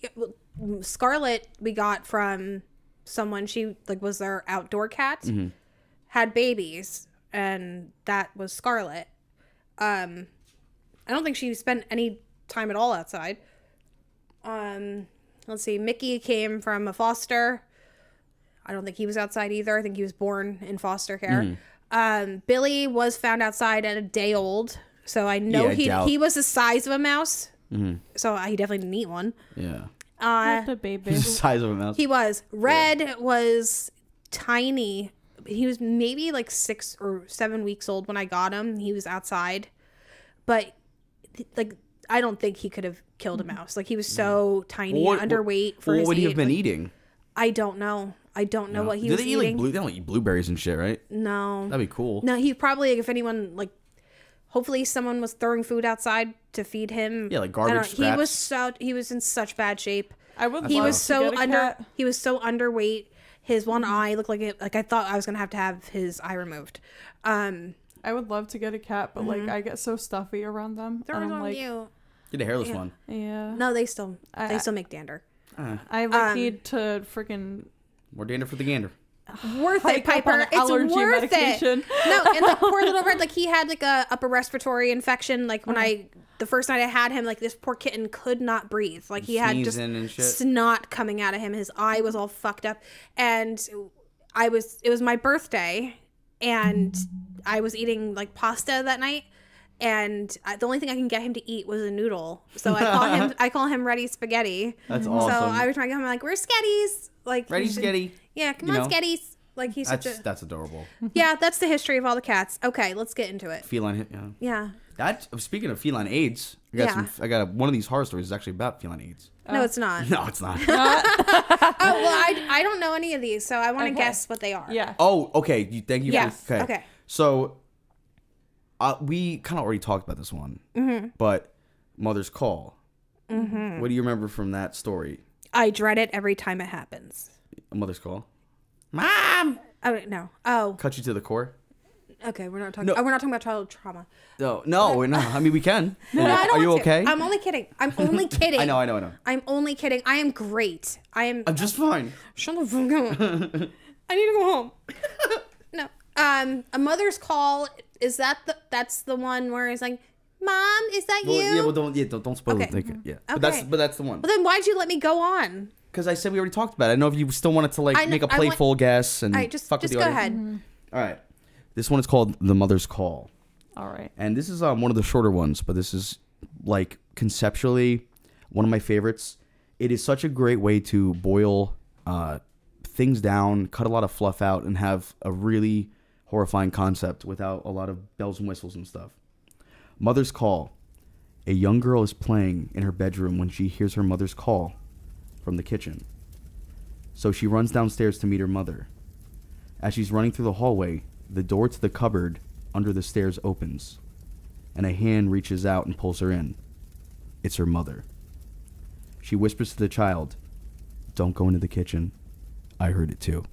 scarlet we got from someone she like was their outdoor cat Mm-hmm. had babies and that was scarlet um i don't think she spent any time at all outside um let's see mickey came from a foster i don't think he was outside either i think he was born in foster care Mm-hmm. um billy was found outside at a day old so i know Yeah, he doubt- he was the size of a mouse so he definitely didn't eat one yeah, uh the baby. <laughs> the size of a mouse. he was. Red was tiny. He was maybe like six or seven weeks old when I got him. He was outside, but like I don't think he could have killed a mm-hmm. mouse. Like he was mm-hmm. so tiny, What- underweight for what his would he age. have been Like, eating? I don't know. I don't know what he Do was they eat eating. like blue? They don't eat blueberries and shit, right? no, That'd be cool. no. He probably if anyone like. Hopefully, someone was throwing food outside to feed him. Yeah, like I don't- garbage He was so he was in such bad shape. I would. he love was to so get a under cat. he was so underweight his one mm-hmm. eye looked like it like i thought i was gonna have to have his eye removed um I would love to get a cat, but like I get so stuffy around them. they're and I'm on like, you Get a hairless Yeah. one. yeah. no they still I- they still make dander I like Um, need to freaking More dander for the gander. worth it piper it's worth medication. it no and like poor little red <laughs> like he had like a upper respiratory infection like when i the first night i had him like this poor kitten could not breathe like he had just Sneezing and shit. snot coming out of him his eye was all fucked up and i was it was my birthday and i was eating like pasta that night and I, the only thing I can get him to eat was a noodle. So I call him <laughs> I call him Ready Spaghetti. That's So awesome. I was trying to get him like, "Where's Sketties?" Like Ready, he's- Sketty. Yeah, come you on, know? Sketties. Like he's That's such a that's adorable. <laughs> yeah. That's the history of all the cats. Okay, let's get into it. Feline. Yeah. Yeah. That speaking of feline AIDS, I got Yeah. some. I got a, one of these horror stories is actually about feline AIDS. No, it's not. <laughs> No, it's not. oh well, I, I don't know any of these, so I want to Okay. guess what they are. Yeah. oh, okay. You, thank you. Yes, For, okay. okay. So, uh, we kind of already talked about this one, Mm-hmm. but Mother's Call. Mm-hmm. What do you remember from that story? I dread it every time it happens. A Mother's Call. Mom. Oh no. Oh, Cut you to the core. okay. We're not talking. No. Oh, we're not talking about childhood trauma. No, no, no. I mean, we can. <laughs> No, I don't Are you to. okay? I'm only kidding. I'm only kidding. <laughs> I know, I know, I know. I'm only kidding. I am great. I am. I'm just fine. Shut the fuck up. <laughs> I need to go home. no. Um, a mother's call. Is that the? That's the one where it's like, "Mom, is that Well, you?" yeah, well, don't, yeah, don't, don't spoil Okay. it. Like, yeah, but that's, but that's the one. Well, then why'd you let me go on? Because I said we already talked about it. I know if you still wanted to like I kn- make a I want- playful guess and All right, just fuck just with go audience. ahead. All right, this one is called "The Mother's Call," All right. and this is um, one of the shorter ones, but this is like conceptually one of my favorites. It is such a great way to boil uh, things down, cut a lot of fluff out, and have a really horrifying concept without a lot of bells and whistles and stuff. Mother's Call. A young girl is playing in her bedroom when she hears her mother's call from the kitchen. So she runs downstairs to meet her mother. As she's running through the hallway, the door to the cupboard under the stairs opens, and a hand reaches out and pulls her in. It's her mother. She whispers to the child, Don't go into the kitchen. I heard it too.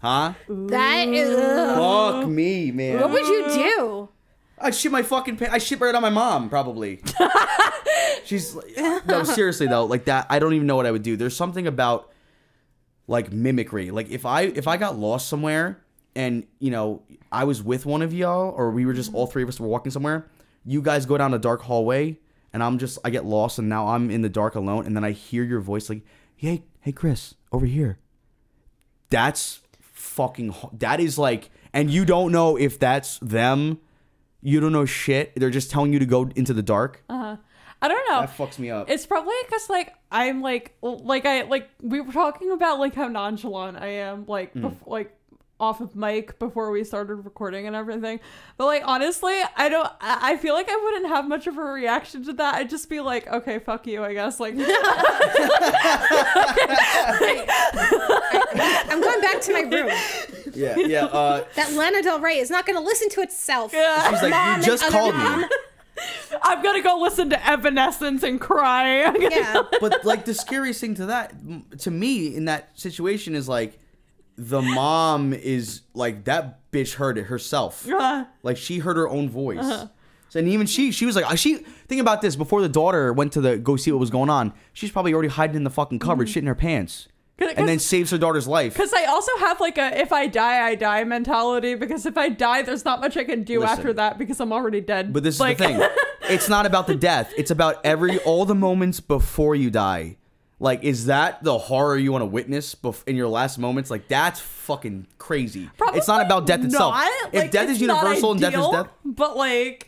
Huh? That is. Fuck me, man. What would you do? I shit my fucking pants. I shit right on my mom, probably. <laughs> She's like, no, seriously though, like that. I don't even know what I would do. There's something about like mimicry. Like if I if I got lost somewhere and you know I was with one of y'all or we were just mm-hmm. all three of us were walking somewhere, you guys go down a dark hallway and I'm just I get lost and now I'm in the dark alone and then I hear your voice like, hey hey Chris over here. That's fucking. That is like, and you don't know if that's them. You don't know shit. They're just telling you to go into the dark. Uh huh. I don't know. That fucks me up. It's probably because like I'm like like I like we were talking about like how nonchalant I am like Hmm. bef- like off of mic before we started recording and everything. But like honestly, I don't. I I feel like I wouldn't have much of a reaction to that. I'd just be like, okay, fuck you, I guess. Like, <laughs> I'm going back to my room. yeah, yeah. Uh, That Lana Del Rey is not going to listen to itself. Yeah. she's like, Mom you just called other me. I'm gonna go listen to Evanescence and cry. <laughs> Yeah. But like the scariest thing to that, to me, in that situation is like, the mom is like that bitch heard it herself. go- Like she heard her own voice. Uh-huh. So, and even she, she was like, she. Think about this. Before the daughter went to the go see what was going on, she's probably already hiding in the fucking cupboard, shitting her pants, Mm-hmm. 'Cause- and then saves her daughter's life. Because I also have like a if I die, I die mentality. Because if I die, there's not much I can do Listen. after that because I'm already dead. But this is the thing. <laughs> It's not about the death. It's about every all the moments before you die. Like, is that the horror you want to witness bef- in your last moments? Like, that's fucking crazy. it's not about death itself. not. if Like, death is it's not universal and death is death. But like,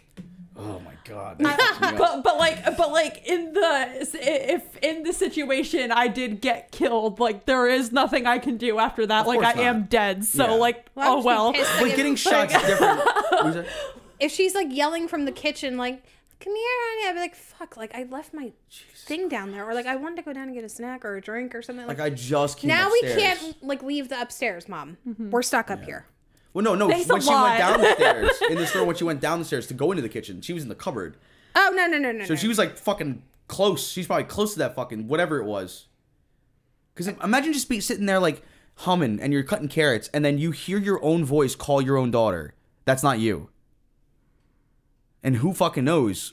Oh my god. that fucks <laughs> but but like, but like in the if in the situation I did get killed, like there is nothing I can do after that. like course I am dead. So Yeah. like, oh Well, oh well. But like, getting if- shot's different. <laughs> What was that? If she's like yelling from the kitchen, like, come here, honey, I'd be like, fuck, like, I left my thing down there. Or like, I wanted to go down and get a snack or a drink or something. Like, Like, I just came now we can't, like, leave the upstairs, mom. Mm-hmm. We're stuck up here. Well, no, no. Thanks a when she went lot. down the <laughs> stairs in the store, when she went down the stairs to go into the kitchen, she was in the cupboard. Oh, no, no, no, no. So no. she was like fucking close. She's probably close to that fucking whatever it was. Because imagine just be sitting there like humming and you're cutting carrots and then you hear your own voice call your own daughter. That's not you. And who fucking knows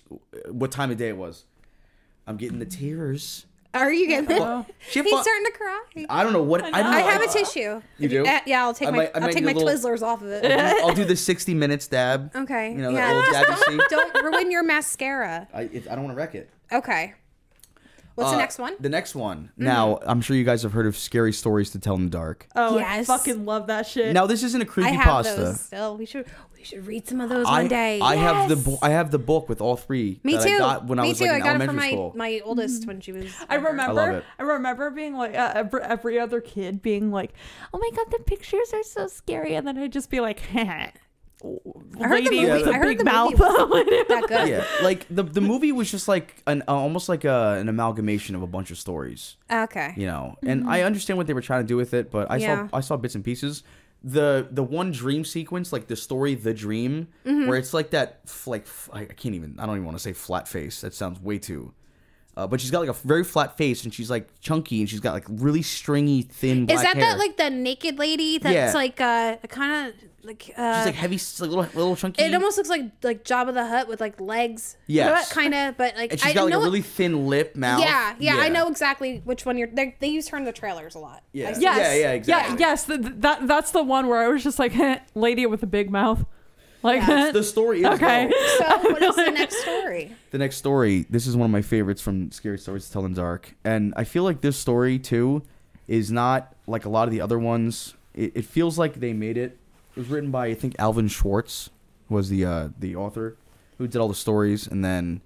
what time of day it was? I'm getting the tears. Are you getting? <laughs> She He's fu- starting to cry. I don't know what I, don't know. I have a tissue. You do? Uh, yeah, I'll take I my might- I I'll might take do my a little- Twizzlers off of it. I'll do the <laughs> 60 minute stab. Okay. You know, that yeah. old dab you see? <laughs> Don't ruin your mascara. I, it, I don't want to wreck it. Okay. What's the Uh, next one? The next one. Now, I'm sure you guys have heard of scary stories to tell in the dark. Oh, Yes. I fucking love that shit. Now, this isn't a creepy have pasta. those still. We should we should read some of those I, one day. I have the bo- I have the book with all three. Me that too. I got when I Me was too. like I in got it elementary from my school. my oldest when she was. I remember. I love it. I remember being like uh, every, every other kid being like, "Oh my god, the pictures are so scary," and then I'd just be like, <laughs> heard the "Lady movie- with a I heard big the mouth." That <laughs> good. yeah, like the the movie was just like an uh, almost like a, an amalgamation of a bunch of stories, Okay. you know. And I understand what they were trying to do with it, but I Yeah. saw I saw bits and pieces. The the one dream sequence, like the story, the dream, Mm-hmm. where it's like that, like I can't even. I don't even want to say flat face. That sounds way too. Uh, but she's got like a very flat face, and she's like chunky, and she's got like really stringy, thin. Black Is that hair. that like the naked lady that's Yeah. like uh kind of like uh She's like heavy, like little, little chunky. it almost looks like like Jabba the Hutt with like legs. Yes. Kind of, but like and she's I got like know a really thin lip, mouth. Yeah, yeah, I know exactly which one you're. They, they use her in the trailers a lot. Yeah. Yes. Yeah, yeah, exactly. Yeah, yes, th- th- that that's the one where I was just like, <laughs> "Lady with a big mouth." Like, The story is okay. though, So <laughs> what is the next story? the next story. This is one of my favorites from Scary Stories to Tell in the Dark, and I feel like this story too is not like a lot of the other ones. It, it feels like they made it. It was written by I think Alvin Schwartz was the uh, the author who did all the stories, and then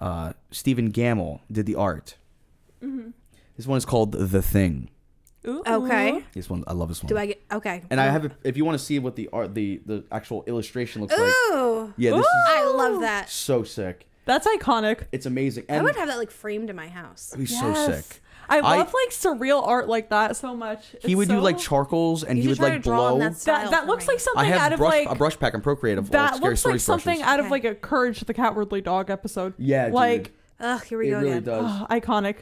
uh, Stephen Gammell did the art. Mm-hmm. This one is called The Thing. Ooh. Okay. This one I love this one. Do I get okay? and I oh. have it, if you want to see what the art the the actual illustration looks like. Ooh, Yeah, this is I love that. so sick. That's iconic. It's amazing. I would have that like framed in my house. it'd so Yes. sick. I I- love like surreal art like that so much. He It's would do so- like charcoals and You he should would try like draw in blow. that style that. That for looks me. like something I have out of brush, like a brush pack and Procreate of all that scary looks story like something brushes. out of Okay. like a Courage the Cowardly Dog episode. Yeah, dude. like Ugh, here we It go really again. does. oh, iconic.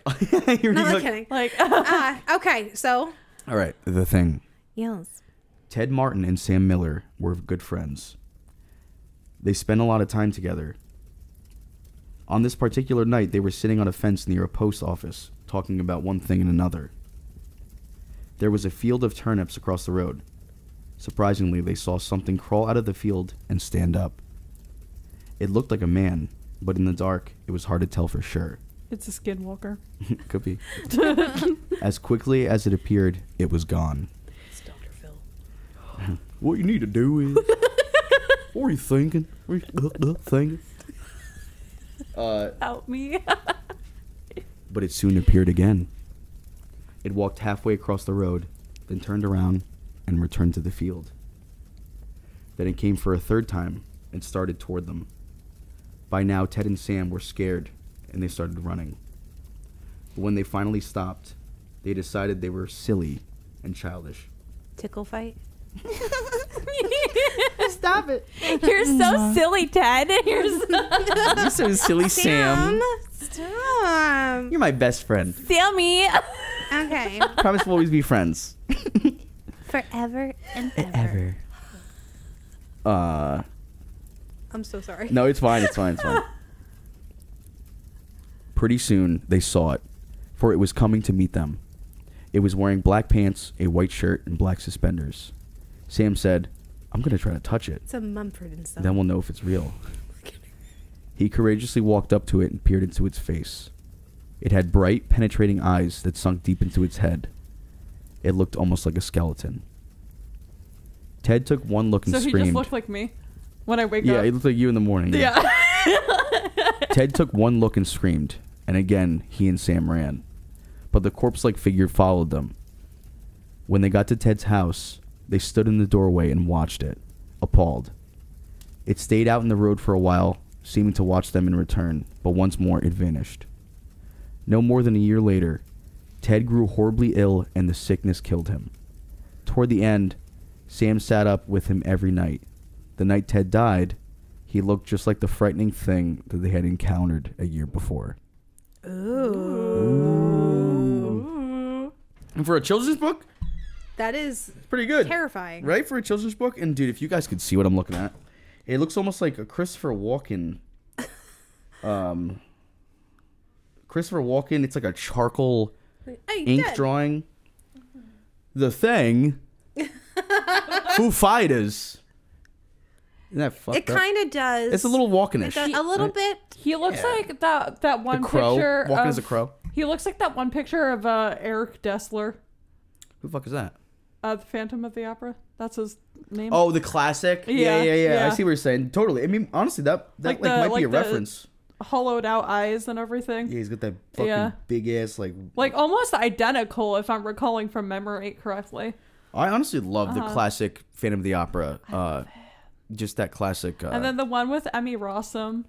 <laughs> Here we No. I'm kidding. Like <laughs> Ah, <laughs> okay, so All right, the thing. yes. Ted Martin and Sam Miller were good friends. They spent a lot of time together. On this particular night, they were sitting on a fence near a post office, talking about one thing and another. There was a field of turnips across the road. Surprisingly, they saw something crawl out of the field and stand up. It looked like a man, but in the dark, it was hard to tell for sure. it's a skinwalker. <laughs> Could be. <laughs> as quickly as it appeared, it was gone. It's <sighs> Dr. Phil. What you need to do is. <laughs> what are you thinking? What are you uh, uh, thinking? Uh, Help me. but it soon appeared again. It walked halfway across the road, then turned around and returned to the field. Then it came for a third time and started toward them. By now, Ted and Sam were scared and they started running. But when they finally stopped, they decided they were silly and childish. Tickle fight. <laughs> Stop it! You're so silly, Ted. <laughs> You're so You're so silly, Sam. Stop. You're my best friend. Sammy. Okay. <laughs> Promise we'll always be friends. Forever and ever. Ever. Uh, I'm so sorry. no, it's fine. It's fine. It's fine. <laughs> Pretty soon, they saw it, for it was coming to meet them. It was wearing black pants, a white shirt, and black suspenders. Sam said, I'm going to try to touch it. It's a Mumford and Son. Then we'll know if it's real. <laughs> He courageously walked up to it and peered into its face. It had bright, penetrating eyes that sunk deep into its head. It looked almost like a skeleton. Ted took one look and so he screamed. just looked like me when I wake up. yeah, up. he looked like you in the morning. yeah. <laughs> Ted took one look and screamed, and again he and Sam ran. But the corpse like figure followed them. When they got to Ted's house, they stood in the doorway and watched it, appalled. It stayed out in the road for a while, seeming to watch them in return, but once more it vanished. No more than a year later, Ted grew horribly ill and the sickness killed him. Toward the end, Sam sat up with him every night. The night Ted died, he looked just like the frightening thing that they had encountered a year before. Ooh. And for a children's book, That is it's pretty good. terrifying. Right? For a children's book? And dude, if you guys could see what I'm looking at, it looks almost like a Christopher Walken. <laughs> Um, Christopher Walken, it's like a charcoal Hey, ink Dad. drawing. The thing. <laughs> Foo Fighters. Isn't that fucked It up? kind of does. It's a little Walkenish. It does a little right? bit. He looks Yeah. like that that one The crow. picture Walking of, as a crow. He looks like that one picture of uh, Eric Dessler, Who the fuck is that? uh, the Phantom of the Opera. That's his name. Oh, the classic. Yeah, Yeah, yeah, yeah. yeah. I see what you're saying. Totally. I mean, honestly, that that Like like, the- might like be a the- reference. hollowed out eyes and everything. Yeah, he's got that fucking Yeah. big ass like. Like almost identical, if I'm recalling from memory correctly. I honestly love the Uh-huh. classic Phantom of the Opera. Uh, just that classic. Uh, and then the one with Emmy Rossum.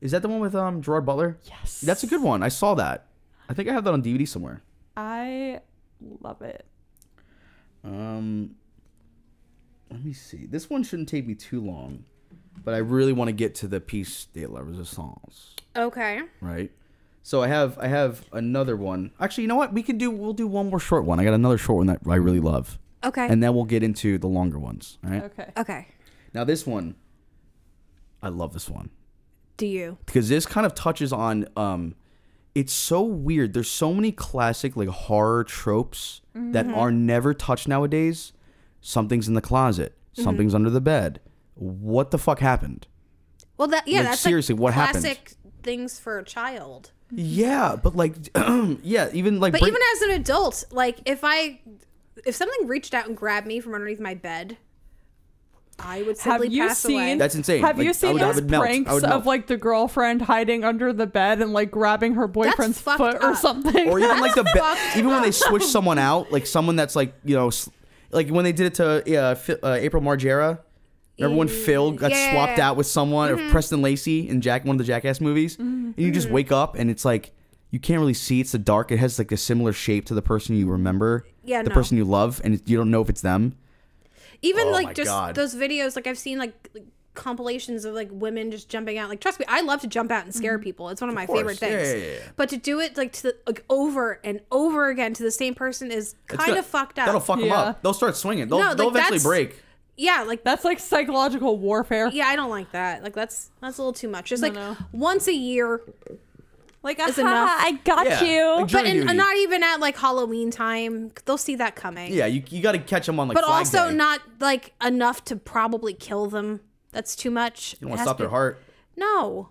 is that the one with um Gerard Butler? Yes, That's a good one. I saw that. I think I have that on DVD somewhere. I love it. Um, let me see. This one shouldn't take me too long, but I really want to get to the piece de la resistance. Okay. right? So I have I have another one. Actually, you know what? We can do we'll do one more short one. I got another short one that I really love. Okay. And then we'll get into the longer ones, all right? Okay. okay. Now this one I love this one Do you? because this kind of touches on um it's so weird. There's so many classic like horror tropes that are never touched nowadays. Something's in the closet, something's under the bed. What the fuck happened? Well, that yeah. Like, that's seriously, like what happened? classic things for a child. Yeah, but like <clears throat> yeah, even like But break- even as an adult, like if I if something reached out and grabbed me from underneath my bed, I would Have simply you pass seen? away. That's insane. Have Like, you seen would- I those would melt. I pranks melt. of like the girlfriend hiding under the bed and like grabbing her boyfriend's fucked foot or something? or even like the be- even when they switch someone out, like someone that's like you know, like when they did it to uh, uh, April Margera, Remember when Phil got Yeah, yeah, swapped. Mm-hmm. out with someone, or Preston Lacy in Jack, one of the Jackass movies, and you just wake up and it's like you can't really see. It's the dark. It has like a similar shape to the person you remember, Yeah, the no. person you love, and you don't know if it's them. Even Oh like just God. those videos, like I've seen like, like compilations of like women just jumping out. Like trust me, I love to jump out and scare mm-hmm. people. It's one of my favorite course. Yeah, things. yeah, yeah. But to do it like to the, like over and over again to the same person is kind gonna- of fucked up. That'll fuck them Yeah. up. They'll start swinging. They'll, No, they'll like, eventually break. yeah, like That's like psychological warfare. yeah, I don't like that. Like that's that's a little too much. Just No, like no. once a year, Like, Is <laughs> aha, enough. I got Yeah, you. like but Jury in, not even at like Halloween time. They'll see that coming. Yeah, you, you got to catch them on like. but Flag also Day. not like enough to probably kill them. That's too much. You don't want to stop their heart. No.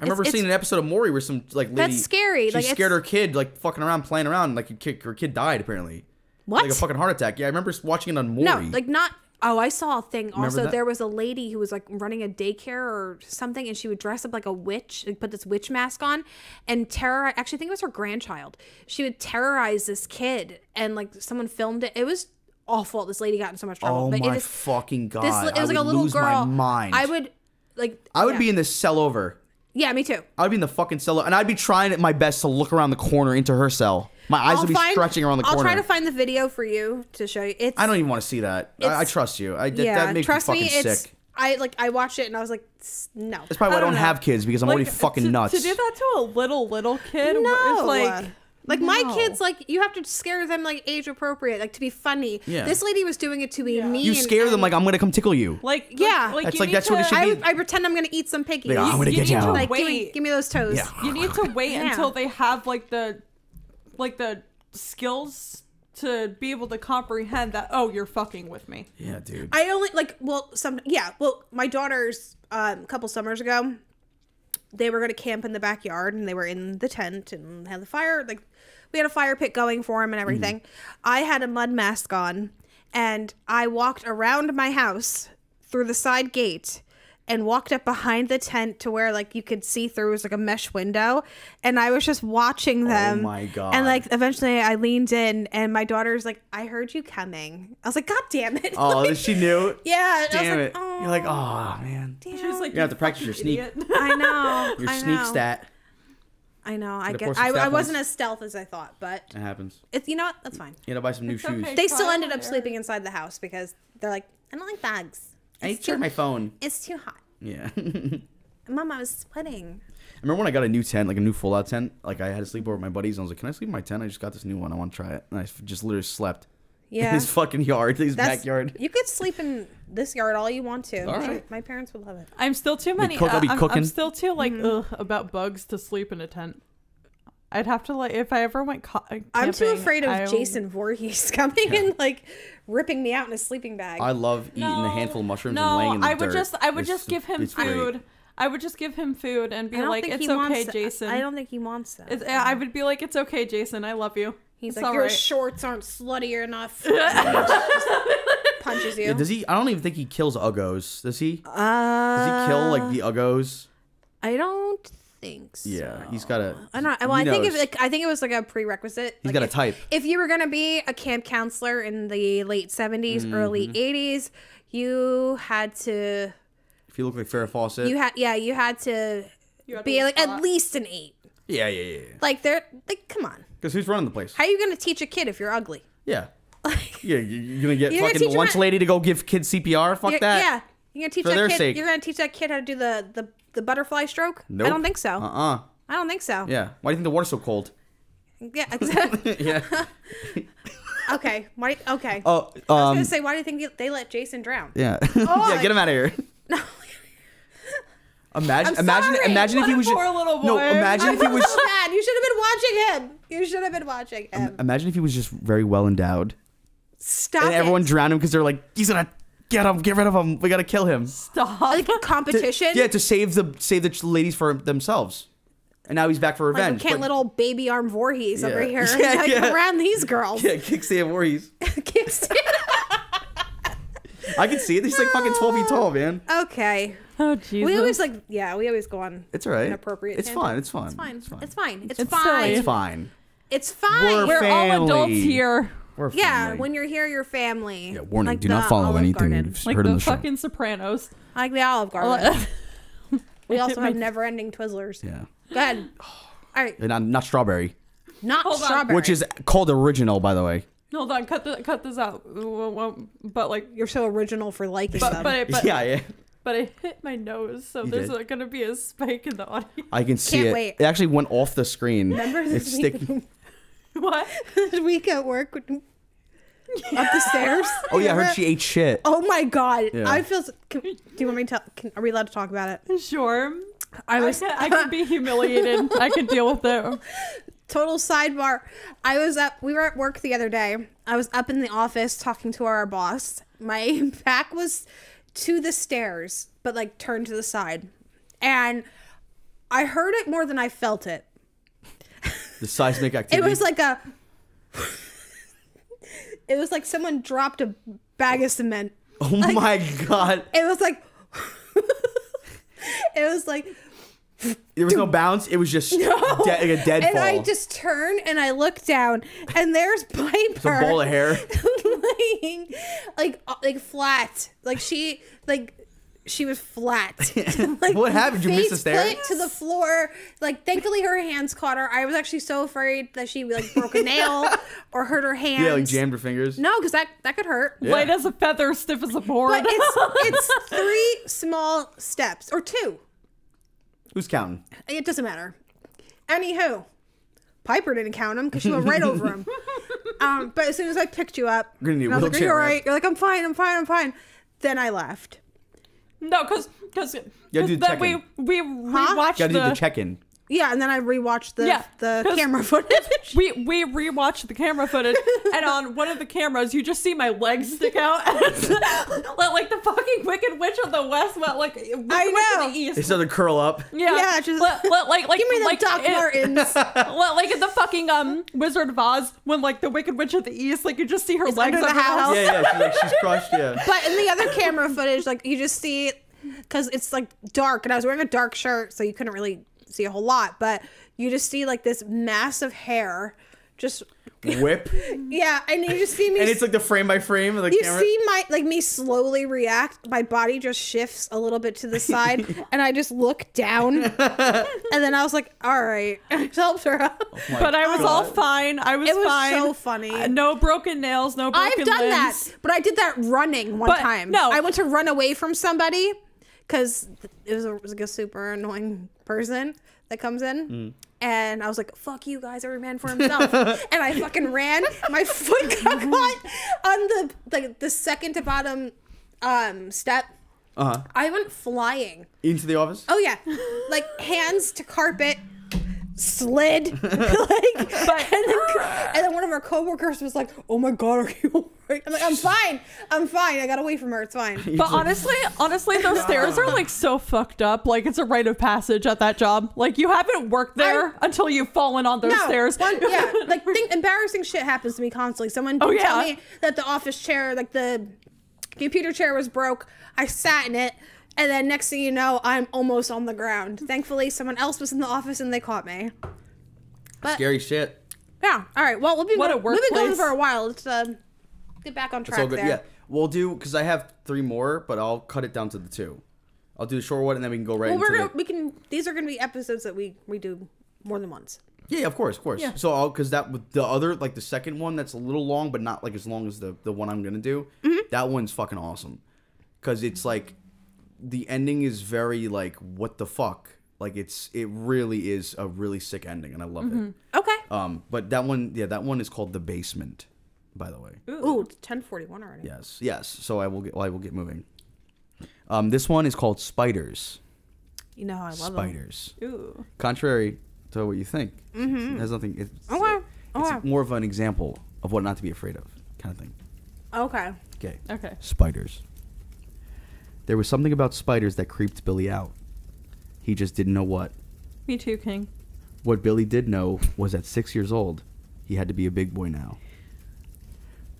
I remember It's- seeing an episode of Maury where some like lady. That's scary, She like, scared her kid like fucking around, playing around, like her kid, her kid died apparently. What? Like a fucking heart attack. Yeah, I remember watching it on Maury. No, like not. Oh, I saw a thing. Also, that? there was a lady who was like running a daycare or something, and she would dress up like a witch, like put this witch mask on, and terror. Actually, I think it was her grandchild. She would terrorize this kid, and like someone filmed it. It was awful. This lady got in so much trouble. oh but my it is, fucking god! this it I was would like a little girl. my mind. I would like. I would yeah. be in this cell over. Yeah, me too. I would be in the fucking cell, over and I'd be trying at my best to look around the corner into her cell. My eyes I'll would be find- stretching around the corner. I'll try to find the video for you to show you. It's I don't even want to see that. I, I trust you. I that, yeah. that makes trust me me, it's. sick. I like. I watched it and I was like, no. That's probably why I don't, don't have kids because I'm already fucking to, nuts. To do that to a little little kid, No, is like like my kids, like you have to scare them like age appropriate, like to be funny. Yeah. This lady was doing it to be Yeah. mean. You scare them like I'm gonna come tickle you. like Yeah. like, That's like- need that's what it should I, be. I pretend I'm gonna eat some piggies. Like, I'm gonna you get need you. to like give me, wait. give me those toes. Yeah. <laughs> you need to wait Yeah. until they have like the like the skills to be able to comprehend that oh you're fucking with me Yeah, dude. I only like well some yeah well my daughters um, a couple summers ago they were gonna camp in the backyard and they were in the tent and had the fire like we had a fire pit going for them and everything. I had a mud mask on and I walked around my house through the side gate and walked up behind the tent to where like you could see through it was like a mesh window and I was just watching oh them. Oh my God. And like eventually I leaned in and my daughter's like, I heard you coming. I was like, God damn it. Oh, Like, she knew. <laughs> yeah. I was Damn like, it. "Oh, You're like, oh man. damn." was like You have to practice your fucking sneak. idiot." I know. <laughs> Your I sneak know. stat. I know. I Gotta get. I, I wasn't as stealth as I thought, but It happens. it's you know what? That's fine. You gotta buy some new It's shoes. okay. They still ended up and error. sleeping inside the house because they're like, I don't like bugs. I need to charge my phone. it's too hot. Yeah. I <laughs> Mom, I was sweating. I remember when I got a new tent, like a new full out tent. Like I had to sleep over with my buddies. And I was like, "Can I sleep in my tent? I just got this new one. I want to try it." And I f- just literally slept in Yeah. his fucking yard, <laughs> his That's, backyard. You could sleep in this yard all you want to. All My- parents would love it. i'm still too many cook- I'll be uh, I'm, cooking. I'm still too like Mm-hmm. ugh about bugs to sleep in a tent i'd have to like if i ever went co- uh, I'm too afraid of I- Jason Voorhees <laughs> coming and like ripping me out in a sleeping bag. I love eating a handful of mushrooms no, and laying in the I would dirt. just I would It's- just give him it's great. food. I would just give him food and be like, "It's okay, that. Jason." I don't think he wants that. It's, I would be like, "It's okay, Jason. I love you." He's It's like, your alright." shorts aren't slutty enough. <laughs> Just punches you. Yeah, does he? I don't even think he kills uggos. Does he? uh, Does he kill like the uggos? I don't think so. Yeah, he's got a. I don't. Well, he I think if like I think it was like a prerequisite. He's like, got a if- type. If you were gonna be a camp counselor in the late 70s early Mm-hmm. eighties, you had to. If you look like Farrah Fawcett. You had yeah, you had to You had be look like at least an eight. yeah, yeah, yeah. Like they're like, come on, Because who's running the place? how are you gonna teach a kid if you're ugly? Yeah. <laughs> Yeah, you- you're gonna get You're gonna fucking teach him lunch lady to go give kids CPR. Fuck you're- that. Yeah, you're gonna teach For that their kid. sake. You're gonna teach that kid how to do the the, the butterfly stroke. Nope. I don't think so. Uh. uh I don't think so. Yeah. Why do you think the water's so cold? Yeah. <laughs> Exactly. yeah. <laughs> okay. Why? Okay. Oh. I was Um. gonna say, why do you think they let Jason drown? Yeah. <laughs> yeah. Get him out of here. No. Imagine. I'm imagine. sorry. Imagine if he was. poor little No. Imagine I if he was. so bad. You should have been watching him. You should have been watching him. Imagine if he was just very well endowed, Stop and it. everyone drowned him because they're like, he's gonna get him, get rid of him. We gotta kill him. Stop. like a competition. Yeah, to save the save the ladies for themselves. And now he's back for like we revenge. can't but- little baby arm Voorhees over here <laughs> Yeah, like, yeah. around these girls. <laughs> Yeah, kickstand Voorhees. <laughs> Kickstand. I can see it. He's like fucking twelve feet tall, man. okay. oh Jesus. We always like yeah, we always go on It's alright. inappropriate. It's tangents. fine. It's fine. It's fine. It's fine. It's fine. It's, It's fine. silly. It's fine. It's fine. We're We're all adults family. here. We're a Yeah, family. when you're here, you're family. yeah, warning: Like do not follow Olive anything Garden. you've Like heard on the the show. fucking Sopranos. Like the Olive Garden. <laughs> we also have never-ending Twizzlers. Yeah, Go ahead. All right, And not, not strawberry, not Hold on. strawberry. which is called original, by the way. Hold on, cut the, cut this out. But like, you're so original for liking but them. but it, but, <laughs> yeah, yeah. but it hit my nose, so You there's did. a, gonna be a spike in the audio. I can see Can't it. wait. It actually went off the screen. Remember this it's sticking. <laughs> <laughs> what? this week at work up the stairs? <laughs> Oh yeah, I heard she ate shit. Oh my god! Yeah. I feel. So, can, do you want me to? Tell, can, are we allowed to talk about it? Sure. I I was can, I can <laughs> be humiliated. I can deal with it. total sidebar. I was up. We were at work the other day. I was up in the office talking to our boss. My back was to the stairs, but like turned to the side, and I heard it more than I felt it. The seismic activity. It was like a. it was like someone dropped a bag of cement. oh <laughs> my god. It was like. <laughs> it was like There was no <laughs> bounce. It was just de- like a dead and fall. I just turn and I look down, and there's Piper. it's a ball of hair. laying like uh, like flat. Like she like she was flat. <laughs> <laughs> like What happened? You miss the face stairs? plant to the floor. Like thankfully her hands caught her. I was actually so afraid that she like broke a nail <laughs> or hurt her hands. Yeah, like jammed her fingers. No, because that that could hurt. Yeah. Light as a feather, stiff as a board. But it's it's three small steps or two. Who's counting? It doesn't matter. Anywho, Piper didn't count him because she went right over him. Um, but as soon as I picked you up, We're gonna need a I was like, "Are you wheelchair all ramp." right?" You're like, "I'm fine. I'm fine. I'm fine." Then I left. No, because because gotta do the that we check-in. we rewatched Gotta do the, the check-in. Yeah, and then I rewatched the Yeah, the 'cause- camera <laughs> footage. <laughs> we we rewatched the camera footage, and on one of the cameras, you just see my legs stick out, <laughs> and it's like, like the fucking Wicked Witch of the West went like Wicked I Witch know. of the East. They started to curl up. yeah, Yeah, just- like, like, like, like Give me the like Doc it- Martens. Well, like in the fucking um Wizard of Oz, when like the Wicked Witch of the East, like you just see her legs under the under house. Yeah, yeah. She's like she's crushed. Yeah. But in the other camera footage, like you just see, because it's like dark, and I was wearing a dark shirt, so you couldn't really see a whole lot. But you just see like this mass of hair, just Whip. <laughs> yeah, and you just see me. And it's like the frame by frame of the you camera. see my like me slowly react. My body just shifts a little bit to the side, <laughs> and I just look down, <laughs> and then I was like, "All right," I just helped her up. My But I was all fine. I was, It was fine. so funny. Uh, no broken nails. No broken I've done limbs. that, but I did that running one But, time. no. I went to run away from somebody because it was, a, it was like a super annoying person that comes in. Mm. And I was like, fuck you guys, every man for himself. <laughs> and I fucking ran. My foot <laughs> got caught on the like the second to bottom um step. Uh-huh. I went flying. Into the office. Oh yeah. Like hands to carpet, slid. <laughs> like and, then, ah. and then one of our coworkers was like, "Oh my god, are you alright?" I'm like, "I'm fine. I'm fine. I got away from her. It's fine." <laughs> But honestly, honestly, those <laughs> stairs are like so fucked up. Like it's a rite of passage at that job. Like you haven't worked there I- until you've fallen on those No, stairs. one- yeah, like think, embarrassing shit happens to me constantly. Someone did Oh, tell me that the office chair, like the computer chair, was broke. I sat in it, and then next thing you know, I'm almost on the ground. Thankfully, someone else was in the office and they caught me. But Scary shit. yeah, all right. Well, we'll be What a we've been going for a while. Let's uh, get back on It's track all good. there. Yeah. We'll do because I have three more, but I'll cut it down to the two. I'll do the short one, and then we can go right Well, into we're gonna, we can. These are gonna be episodes that we we do more than once. Yeah, of course, of course. Yeah. So I'll because that with the other like the second one that's a little long, but not like as long as the the one I'm gonna do. Mm-hmm. That one's fucking awesome because it's like the ending is very like what the fuck. Like it's it really is a really sick ending, and I love Mm-hmm. it. Okay. Um, but that one, yeah, that one is called the basement. By the way, Ooh, it's ten forty one already. yes, yes. So I will get, well, I will get moving. Um, this one is called Spiders. You know how I love them. Spiders. Ooh. Contrary to what you think, mm-hmm. it has nothing. It's, Okay. it's Okay. more of an example of what not to be afraid of, kind of thing. Okay. Okay. Okay. Spiders. There was something about spiders that creeped Billy out. He just didn't know what. Me too, King. What Billy did know was at six years old, he had to be a big boy now.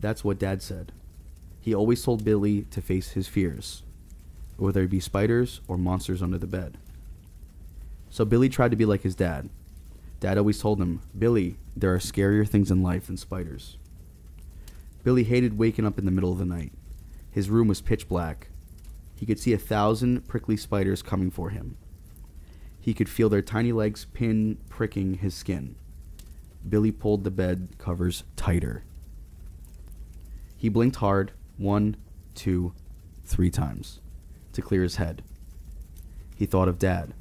That's what Dad said. He always told Billy to face his fears, whether it be spiders or monsters under the bed. So Billy tried to be like his dad. Dad always told him, Billy, there are scarier things in life than spiders. Billy hated waking up in the middle of the night. His room was pitch black. He could see a thousand prickly spiders coming for him. He could feel their tiny legs pin pricking his skin. Billy pulled the bed covers tighter. He blinked hard, one, two, three times, to clear his head. He thought of Dad.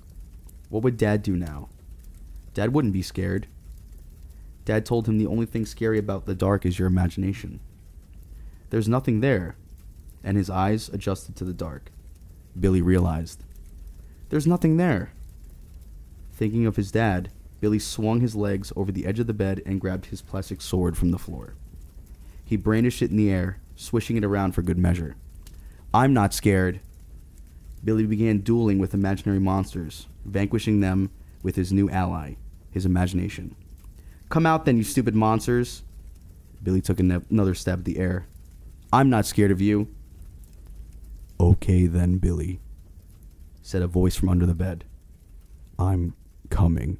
What would Dad do now? Dad wouldn't be scared. Dad told him the only thing scary about the dark is your imagination. There's nothing there, and his eyes adjusted to the dark. Billy realized. There's nothing there. Thinking of his dad, Billy swung his legs over the edge of the bed and grabbed his plastic sword from the floor. He brandished it in the air, swishing it around for good measure. I'm not scared. Billy began dueling with imaginary monsters, vanquishing them with his new ally, his imagination. Come out then, you stupid monsters. Billy took an- another stab at the air. I'm not scared of you. Okay then, Billy, said a voice from under the bed. I'm coming.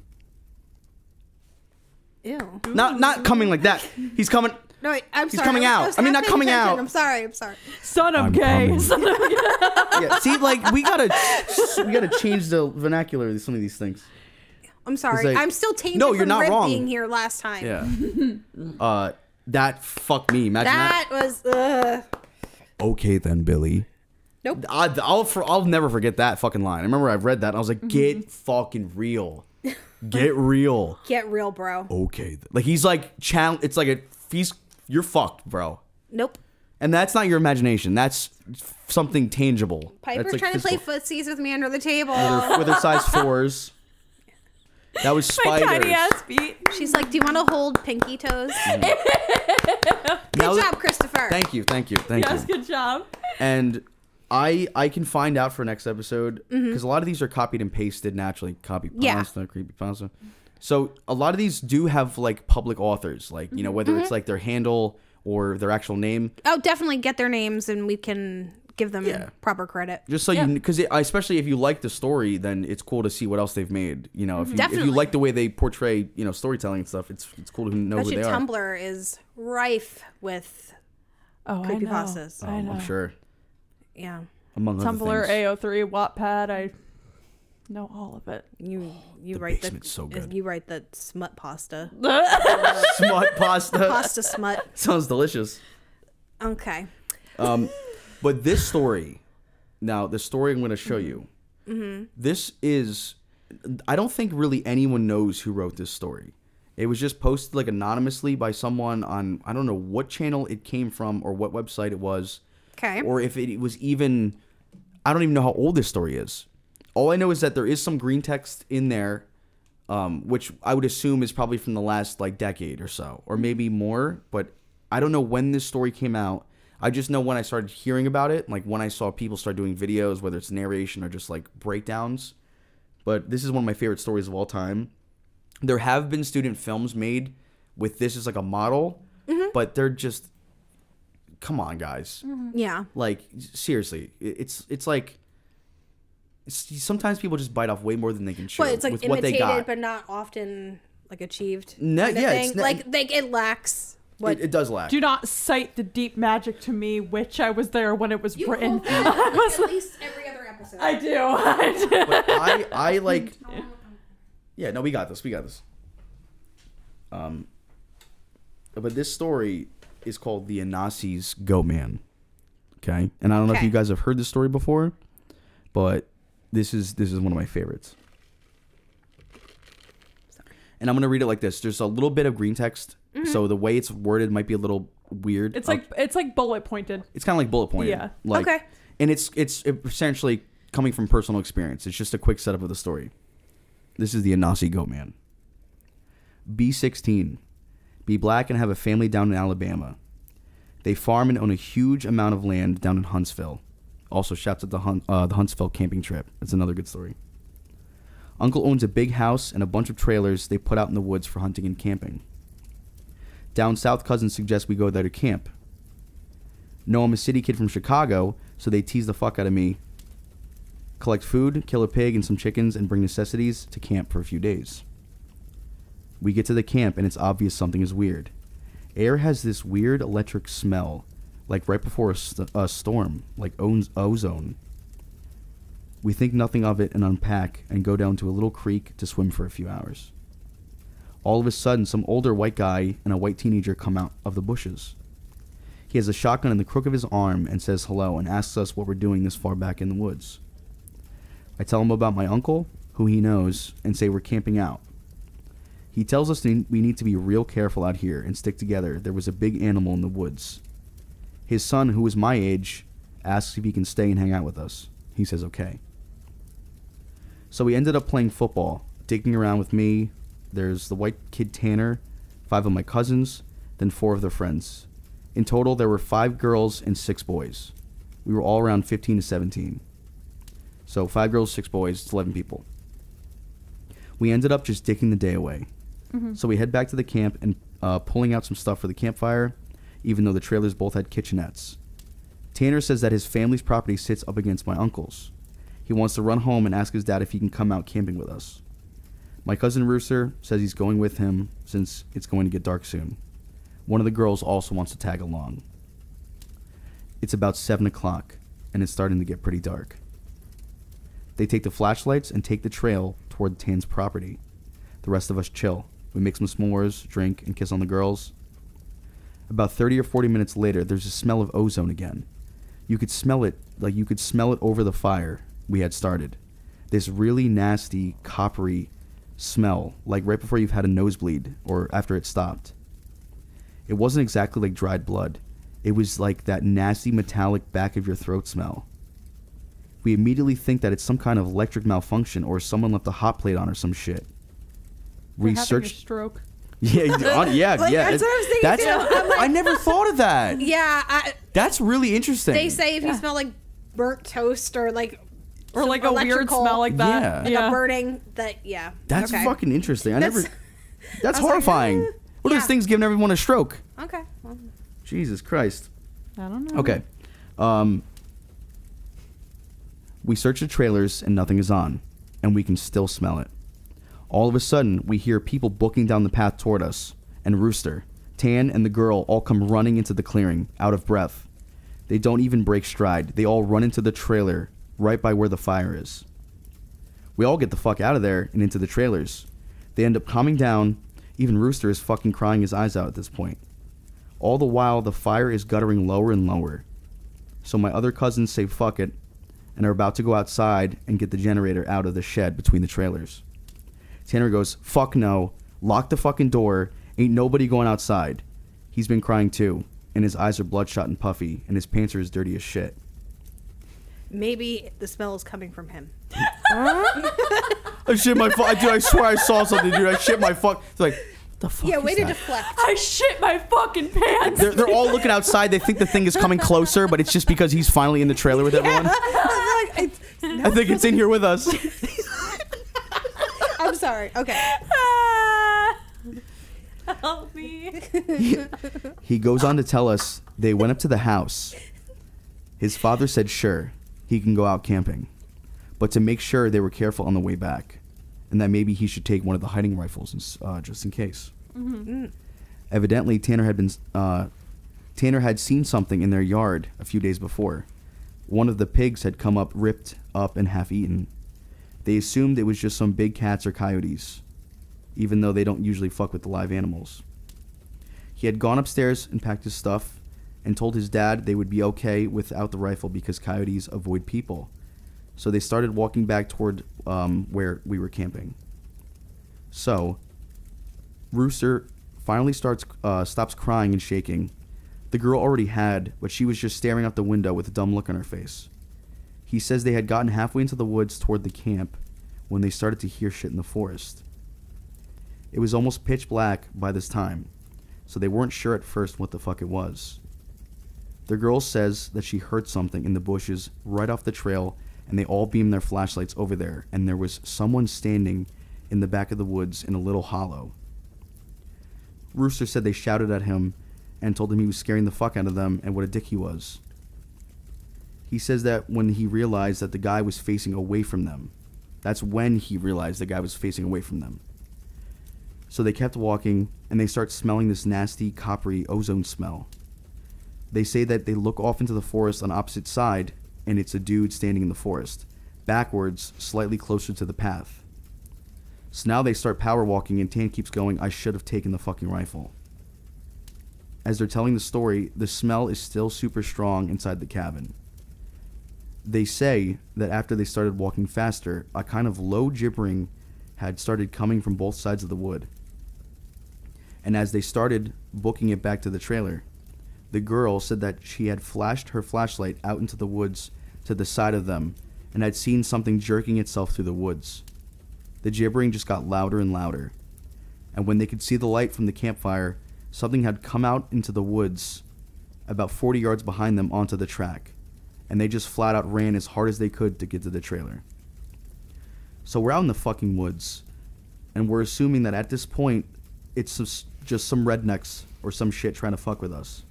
Ew. Not not coming like that. He's coming. No, wait, I'm He's sorry. coming I out. was I mean, not paying coming attention. out. I'm sorry. I'm sorry. Son of I'm gay. coming. Son of gay. Yeah, see, like we gotta we gotta change the vernacular of some of these things. I'm sorry. like- I'm still tainted No, you're not Rip wrong. being here last time. Yeah. uh, that fuck me. Imagine that. That was ugh. Okay then, Billy. Nope. I, I'll for, I'll never forget that fucking line. I remember I read that and I was like, mm-hmm. get fucking real, get real. <laughs> Get real, bro. Okay, like he's like challenge. It's like a he's you're fucked, bro. Nope. And that's not your imagination. That's something tangible. Piper's like, trying to play physical. footsies with me under the table. with her, with her size <laughs> fours. That was My tiny ass feet. She's like, "Do you want to hold pinky toes?" Mm. <laughs> Now Good job, Christopher. Thank you, thank you, thank Yes, you. good job. And I I can find out for next episode because Mm-hmm. a lot of these are copied and pasted naturally. Copy Yeah. pasta, creepy pasta. So a lot of these do have like public authors, like you know whether Mm-hmm. it's like their handle or their actual name. Oh, definitely get their names, and we can give them Yeah. proper credit. Just so Yeah. you, because especially if you like the story, then it's cool to see what else they've made. You know, if you, if you like the way they portray, you know, storytelling and stuff, it's it's cool to know Bet who you they are. Tumblr is rife with Oh, I know. Creepypastas. I Um, know. I'm sure, yeah. among other Tumblr, things. AO3, Wattpad. I know all of it. You you The write basement's so good. You write the smut pasta. <laughs> smut pasta Pasta smut. <laughs> sounds delicious. Okay. Um, but this story, now the story I'm going to show you, Mm-hmm. this is, I don't think really anyone knows who wrote this story. It was just posted like anonymously by someone on I don't know what channel it came from or what website it was, Okay. or if it was even, I don't even know how old this story is. All I know is that there is some green text in there, um, which I would assume is probably from the last like decade or so, or maybe more. But I don't know when this story came out. I just know when I started hearing about it, like when I saw people start doing videos, whether it's narration or just like breakdowns. But this is one of my favorite stories of all time. There have been student films made with this as like a model, but they're just, come on, guys. yeah. Like seriously, it's it's like it's, sometimes people just bite off way more than they can chew But it's like with what they imitated, got. but not often like achieved. No- kind of yeah, thing. it's like like it lacks what it, it does lack. Do not cite the deep magic to me, which I was there when it was you written. quote that <laughs> at least every other episode. I do. <laughs> I do. but I I like <laughs> yeah no we got this we got this. Um, but this story is called the Anasi's Goat Man. Okay, and I don't know if Okay. you guys have heard this story before, but this is this is one of my favorites. And I'm gonna read it like this. There's a little bit of green text, mm-hmm. so the way it's worded might be a little weird. It's I'll- like it's like bullet pointed. it's kind of like bullet pointed. Yeah. Like, Okay. And it's it's essentially coming from personal experience. It's just a quick setup of the story. This is the Anasi Goat Man. Be 16. Be black and have a family down in Alabama. They farm and own a huge amount of land down in Huntsville. Also, shouts at the Hun- uh, the Huntsville camping trip. It's another good story. Uncle owns a big house and a bunch of trailers they put out in the woods for hunting and camping. Down south, cousins suggest we go there to camp. No, I'm a city kid from Chicago, so they tease the fuck out of me. Collect food, kill a pig and some chickens, and bring necessities to camp for a few days. We get to the camp, and it's obvious something is weird. Air has this weird electric smell, like right before a, st- a storm, like oz- ozone. We think nothing of it and unpack and go down to a little creek to swim for a few hours. All of a sudden, some older white guy and a white teenager come out of the bushes. He has a shotgun in the crook of his arm and says hello and asks us what we're doing this far back in the woods. I tell him about my uncle, who he knows, and say we're camping out. He tells us we need to be real careful out here and stick together. There was a big animal in the woods. His son, who is my age, asks if he can stay and hang out with us. He says okay. So we ended up playing football, digging around with me. There's the white kid Tanner, five of my cousins, then four of their friends. In total, there were five girls and six boys. We were all around 15 to 17. So five girls, six boys, it's 11 people. We ended up just dicking the day away. So we head back to the camp and uh, pulling out some stuff for the campfire, even though the trailers both had kitchenettes. Tanner says that his family's property sits up against my uncle's. He wants to run home and ask his dad if he can come out camping with us. My cousin Rooster says he's going with him since it's going to get dark soon. One of the girls also wants to tag along. It's about 7 o'clock, and it's starting to get pretty dark. They take the flashlights and take the trail toward Tan's property. The rest of us chill. We make some s'mores, drink, and kiss on the girls. About 30 or 40 minutes later, there's a smell of ozone again. You could smell it, like you could smell it over the fire we had started. This really nasty, coppery smell, like right before you've had a nosebleed or after it stopped. It wasn't exactly like dried blood. It was like that nasty metallic back of your throat smell. We immediately think that it's some kind of electric malfunction or someone left a hot plate on or some shit. They're a Research. stroke. <laughs> Yeah, yeah, <laughs> Like, yeah. that's what I was thinking That's- too. <laughs> I'm like- I never thought of that. Yeah, I, That's really interesting. they say if you smell like burnt toast or like Or like a weird smell like that. Yeah. like yeah. a burning that yeah. that's okay. fucking interesting. I That's- never. That's I was like, horrifying. eh, what are yeah. those things giving everyone a stroke? Okay. Well, Jesus Christ. I don't know. Okay. Um, we search the trailers and nothing is on, and we can still smell it. All of a sudden, we hear people booking down the path toward us, and Rooster, Tan, and the girl all come running into the clearing, out of breath. They don't even break stride. They all run into the trailer, right by where the fire is. We all get the fuck out of there and into the trailers. They end up calming down. Even Rooster is fucking crying his eyes out at this point. All the while, the fire is guttering lower and lower. So my other cousins say fuck it and are about to go outside and get the generator out of the shed between the trailers. Tanner goes, fuck no, lock the fucking door, ain't nobody going outside. He's been crying too, and his eyes are bloodshot and puffy, and his pants are as dirty as shit. maybe the smell is coming from him. <laughs> I shit my fuck, dude, I swear I saw something, dude, I shit my fuck. It's like, the fuck Yeah, is way to that? deflect. I shit my fucking pants. They're, they're all looking outside. They think the thing is coming closer, but it's just because he's finally in the trailer with <laughs> everyone. <laughs> I think it's in here with us. I'm sorry. Okay. Ah. <laughs> Help me. He goes on to tell us they went up to the house. His father said sure, he can go out camping, but to make sure they were careful on the way back, and that maybe he should take one of the hiding rifles uh, just in case. Evidently, Tanner had been uh, Tanner had seen something in their yard a few days before. One of the pigs had come up ripped up and half eaten. They assumed it was just some big cats or coyotes, even though they don't usually fuck with the live animals. He had gone upstairs and packed his stuff and told his dad they would be okay without the rifle because coyotes avoid people. So they started walking back toward um, where we were camping. So, Rooster finally starts uh, stops crying and shaking. The girl already had, but she was just staring out the window with a dumb look on her face. He says they had gotten halfway into the woods toward the camp when they started to hear shit in the forest. It was almost pitch black by this time, so they weren't sure at first what the fuck it was. The girl says that she heard something in the bushes right off the trail, and they all beamed their flashlights over there, and there was someone standing in the back of the woods in a little hollow. Rooster said they shouted at him and told him he was scaring the fuck out of them and what a dick he was. He says that when he realized that the guy was facing away from them, that's when he realized the guy was facing away from them. So they kept walking, and they start smelling this nasty, coppery ozone smell. They say that they look off into the forest on opposite side, and it's a dude standing in the forest, backwards, slightly closer to the path. So now they start power walking, and Tan keeps going, I should have taken the fucking rifle. As they're telling the story, the smell is still super strong inside the cabin. They say that after they started walking faster, a kind of low gibbering had started coming from both sides of the wood. And as they started booking it back to the trailer, the girl said that she had flashed her flashlight out into the woods to the side of them and had seen something jerking itself through the woods. The gibbering just got louder and louder. And when they could see the light from the campfire, something had come out into the woods about 40 yards behind them onto the track. And they just flat out ran as hard as they could to get to the trailer. So we're out in the fucking woods. And we're assuming that at this point, it's just- some rednecks or some shit trying to fuck with us.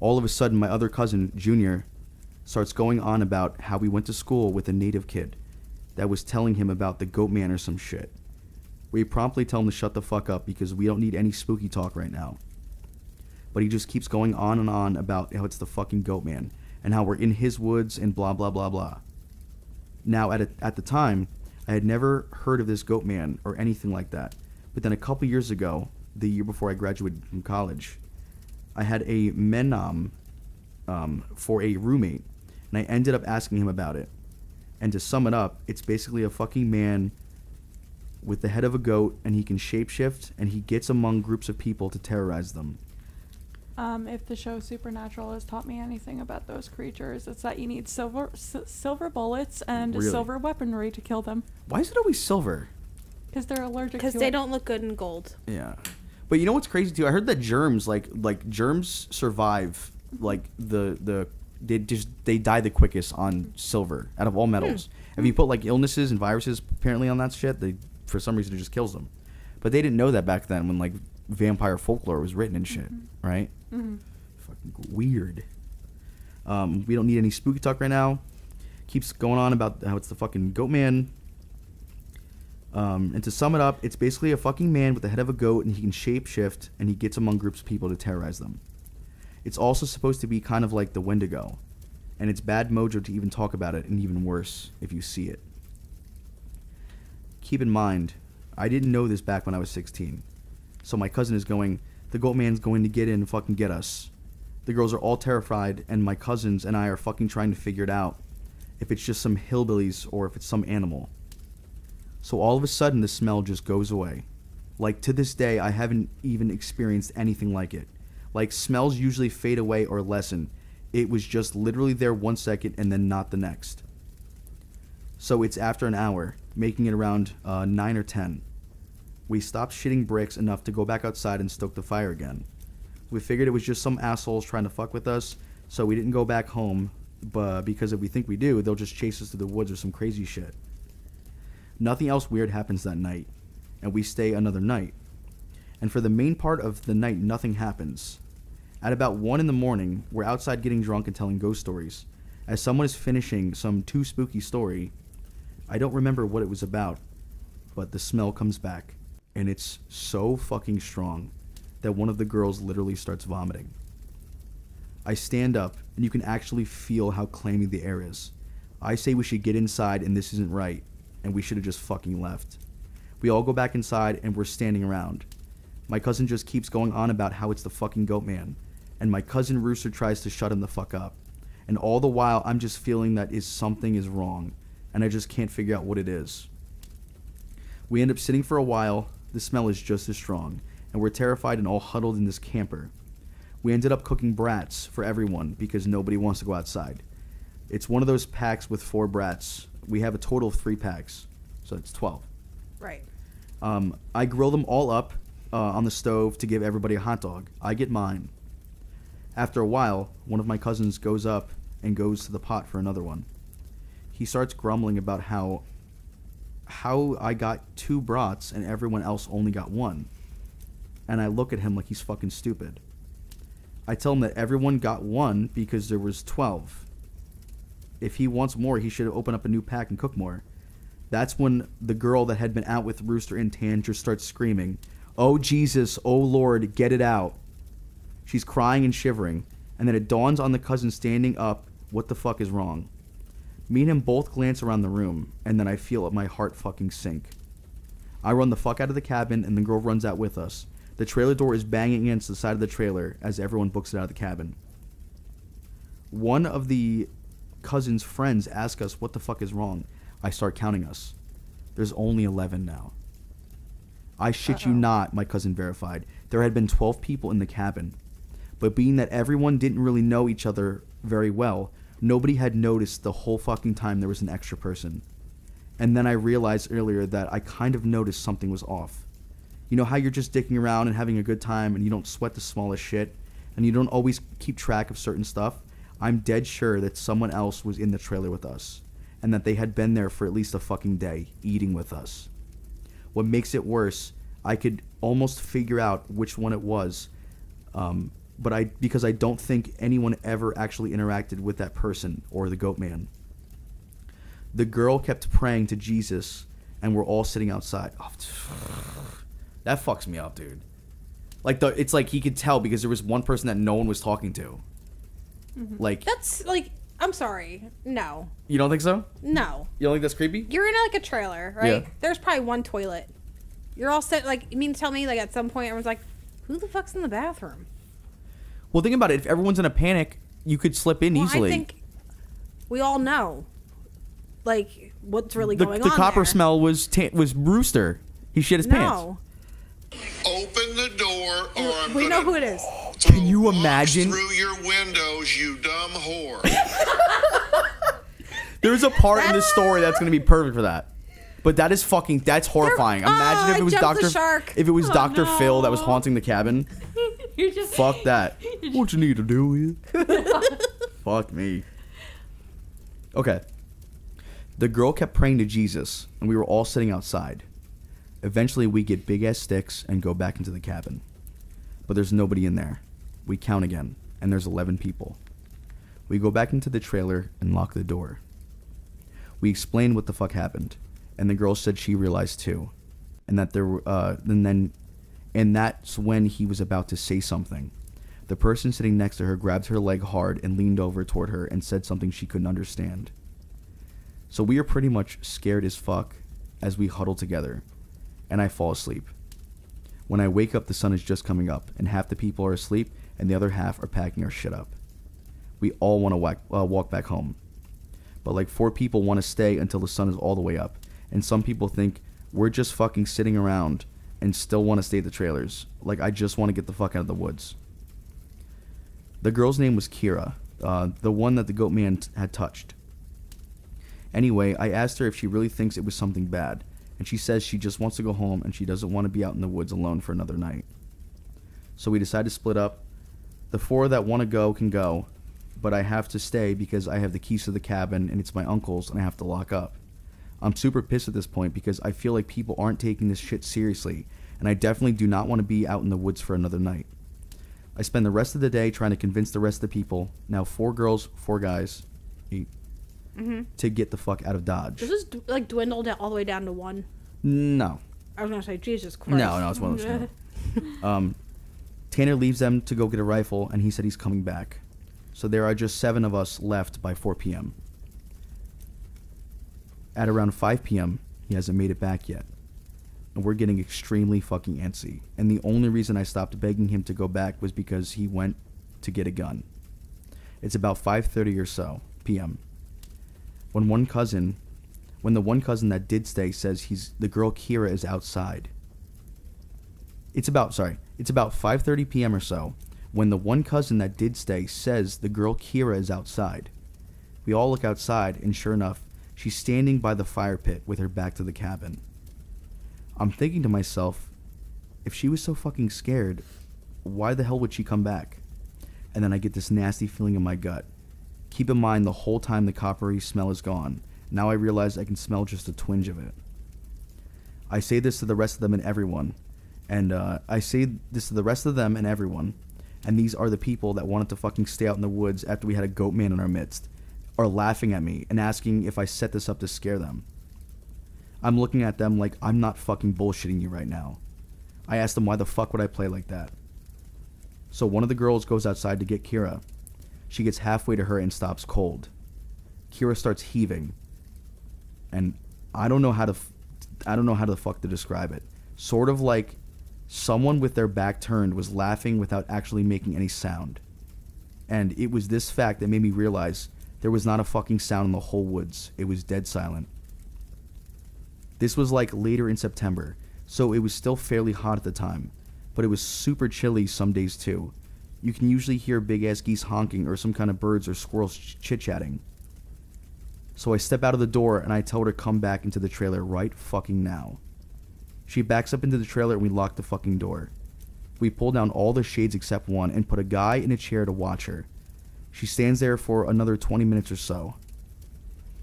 All of a sudden, my other cousin, Junior, starts going on about how we went to school with a native kid that was telling him about the goat man or some shit. We promptly tell him to shut the fuck up because we don't need any spooky talk right now. But he just keeps going on and on about how it's the fucking goat man and how we're in his woods and blah blah blah blah. Now, at, a, at the time, I had never heard of this goat man or anything like that. But then a couple years ago, the year before I graduated from college, I had a menom um, for a roommate, and I ended up asking him about it. And to sum it up, it's basically a fucking man with the head of a goat, and he can shapeshift, and he gets among groups of people to terrorize them. Um, if the show Supernatural has taught me anything about those creatures, it's that you need silver s- silver bullets and Really? silver weaponry to kill them Why is it always silver? because they're allergic. Because they it. don't look good in gold. Yeah. But you know what's crazy too? I heard that germs like like germs survive like the the they just they die the quickest on silver out of all metals. If you put like illnesses and viruses apparently on that shit, they for some reason it just kills them. But they didn't know that back then when like vampire folklore was written and shit, right? Mhm. Fucking weird. Um, we don't need any spooky talk right now. Keeps going on about how it's the fucking goat man. Um, and to sum it up, it's basically a fucking man with the head of a goat, and he can shapeshift, and he gets among groups of people to terrorize them. It's also supposed to be kind of like the Wendigo, and it's bad mojo to even talk about it, and even worse if you see it. Keep in mind, I didn't know this back when I was 16. So my cousin is going, the goat man's going to get in and fucking get us. The girls are all terrified, and my cousins and I are fucking trying to figure it out. If it's just some hillbillies or if it's some animal. So all of a sudden, the smell just goes away. Like to this day, I haven't even experienced anything like it. Like smells usually fade away or lessen. It was just literally there one second and then not the next. So it's after an hour, making it around uh, 9 or 10. We stopped shitting bricks enough to go back outside and stoke the fire again. We figured it was just some assholes trying to fuck with us, so we didn't go back home, but because if we think we do, they'll just chase us to the woods or some crazy shit. Nothing else weird happens that night, and we stay another night. And for the main part of the night, nothing happens. At about 1 in the morning, we're outside getting drunk and telling ghost stories. As someone is finishing some too spooky story, I don't remember what it was about, but the smell comes back, and it's so fucking strong that one of the girls literally starts vomiting. I stand up, and you can actually feel how clammy the air is. I say we should get inside, and this isn't right, and we should have just fucking left. We all go back inside, and we're standing around. My cousin just keeps going on about how it's the fucking goat man, and my cousin Rooster tries to shut him the fuck up. And all the while, I'm just feeling that is something is wrong, and I just can't figure out what it is. We end up sitting for a while. The smell is just as strong, and we're terrified and all huddled in this camper. We ended up cooking brats for everyone because nobody wants to go outside. It's one of those packs with four brats. We have a total of three packs, so it's 12. Right. Um, I grill them all up uh, on the stove to give everybody a hot dog. I get mine. After a while, one of my cousins goes up and goes to the pot for another one. He starts grumbling about how how I got two brats and everyone else only got one. And I look at him like he's fucking stupid. I tell him that everyone got one because there was 12. If he wants more, he should open up a new pack and cook more. That's when the girl that had been out with Rooster and Tanner starts screaming, Oh Jesus, oh Lord, get it out. She's crying and shivering, and then it dawns on the cousin standing up what the fuck is wrong. Me and him both glance around the room, and then I feel my heart fucking sink. I run the fuck out of the cabin, and the girl runs out with us. The trailer door is banging against the side of the trailer as everyone books it out of the cabin. One of the cousin's friends asks us what the fuck is wrong. I start counting us. There's only 11 now. I shit you not, my cousin verified. There had been 12 people in the cabin. But being that everyone didn't really know each other very well, nobody had noticed the whole fucking time there was an extra person. And then I realized earlier that I kind of noticed something was off. You know how you're just dicking around and having a good time and you don't sweat the smallest shit and you don't always keep track of certain stuff? I'm dead sure that someone else was in the trailer with us and that they had been there for at least a fucking day eating with us. What makes it worse, I could almost figure out which one it was, um, but I because I don't think anyone ever actually interacted with that person or the goat man. The girl kept praying to Jesus, and we're all sitting outside. Oh, <sighs> that fucks me up, dude. Like the, it's like he could tell because there was one person that no one was talking to. Mm-hmm. Like That's like, I'm sorry. No. you don't think so? No. You don't think that's creepy? You're in like a trailer, right? Yeah. There's probably one toilet. You're all set. Like, you mean to tell me, like, at some point, everyone's like, who the fuck's in the bathroom? Well, think about it. If everyone's in a panic, you could slip in Well, easily. I think we all know, like, what's really the going the on. The copper there. smell was ta- was Rooster. He shit his pants. No. Open the door, or I'm We know who it is. Can you imagine? through your windows, you dumb whore? <laughs> There's a part in this story that's going to be perfect for that. But that is fucking that's horrifying. There- Imagine Oh, if it was Doctor if it was Oh, Doctor Phil that was haunting the cabin. <laughs> <laughs> You just Fuck that. <laughs> What you need to do is <laughs> Fuck me. Okay. The girl kept praying to Jesus, and we were all sitting outside. Eventually, we get big ass sticks and go back into the cabin. But there's nobody in there. We count again, and there's 11 people. We go back into the trailer and lock the door. We explain what the fuck happened, and the girl said she realized too, and that there were, uh, and then, and that's when he was about to say something. The person sitting next to her grabbed her leg hard and leaned over toward her and said something she couldn't understand. So we are pretty much scared as fuck as we huddle together, and I fall asleep. When I wake up, the sun is just coming up, and half the people are asleep, and the other half are packing our shit up. We all want to walk, uh, walk back home, but like four people want to stay until the sun is all the way up, and some people think we're just fucking sitting around and still want to stay at the trailers. Like I just want to get the fuck out of the woods. The girl's name was Kira, uh, the one that the goat man had touched. Anyway, I asked her if she really thinks it was something bad, and she says she just wants to go home and she doesn't want to be out in the woods alone for another night. So we decide to split up. The four that want to go can go, but I have to stay because I have the keys to the cabin and it's my uncle's and I have to lock up. I'm super pissed at this point because I feel like people aren't taking this shit seriously, and I definitely do not want to be out in the woods for another night. I spend the rest of the day trying to convince the rest of the people, now four girls, four guys, 8 to get the fuck out of Dodge. Does this like dwindle down all the way down to one? No. I was gonna say Jesus Christ. No, no, it's one of those. <laughs> no. um, Tanner leaves them to go get a rifle, and he said he's coming back. So there are just seven of us left by 4 p.m. At around 5 p.m., he hasn't made it back yet. And we're getting extremely fucking antsy. And the only reason I stopped begging him to go back was because he went to get a gun. It's about 5:30 or so p.m. When one cousin, when the one cousin that did stay says he's the girl Kira is outside. It's about sorry, it's about 5:30 p.m. or so when the one cousin that did stay says the girl Kira is outside. We all look outside and sure enough, she's standing by the fire pit with her back to the cabin. I'm thinking to myself, if she was so fucking scared, why the hell would she come back? And then I get this nasty feeling in my gut. Keep in mind the whole time the coppery smell is gone. Now I realize I can smell just a twinge of it. I say this to the rest of them and everyone, and uh, I say this to the rest of them and everyone, and these are the people that wanted to fucking stay out in the woods after we had a goat man in our midst, are laughing at me and asking if I set this up to scare them. I'm looking at them like I'm not fucking bullshitting you right now. I asked them why the fuck would I play like that? So one of the girls goes outside to get Kira. She gets halfway to her and stops cold. Kira starts heaving. And I don't know how to f- I don't know how to fuck to describe it. Sort of like someone with their back turned was laughing without actually making any sound. And it was this fact that made me realize there was not a fucking sound in the whole woods. It was dead silent. This was like later in September, so it was still fairly hot at the time, but it was super chilly some days too. You can usually hear big ass geese honking or some kind of birds or squirrels chit chatting. So I step out of the door and I tell her to come back into the trailer right fucking now. She backs up into the trailer and we lock the fucking door. We pull down all the shades except one and put a guy in a chair to watch her. She stands there for another 20 minutes or so.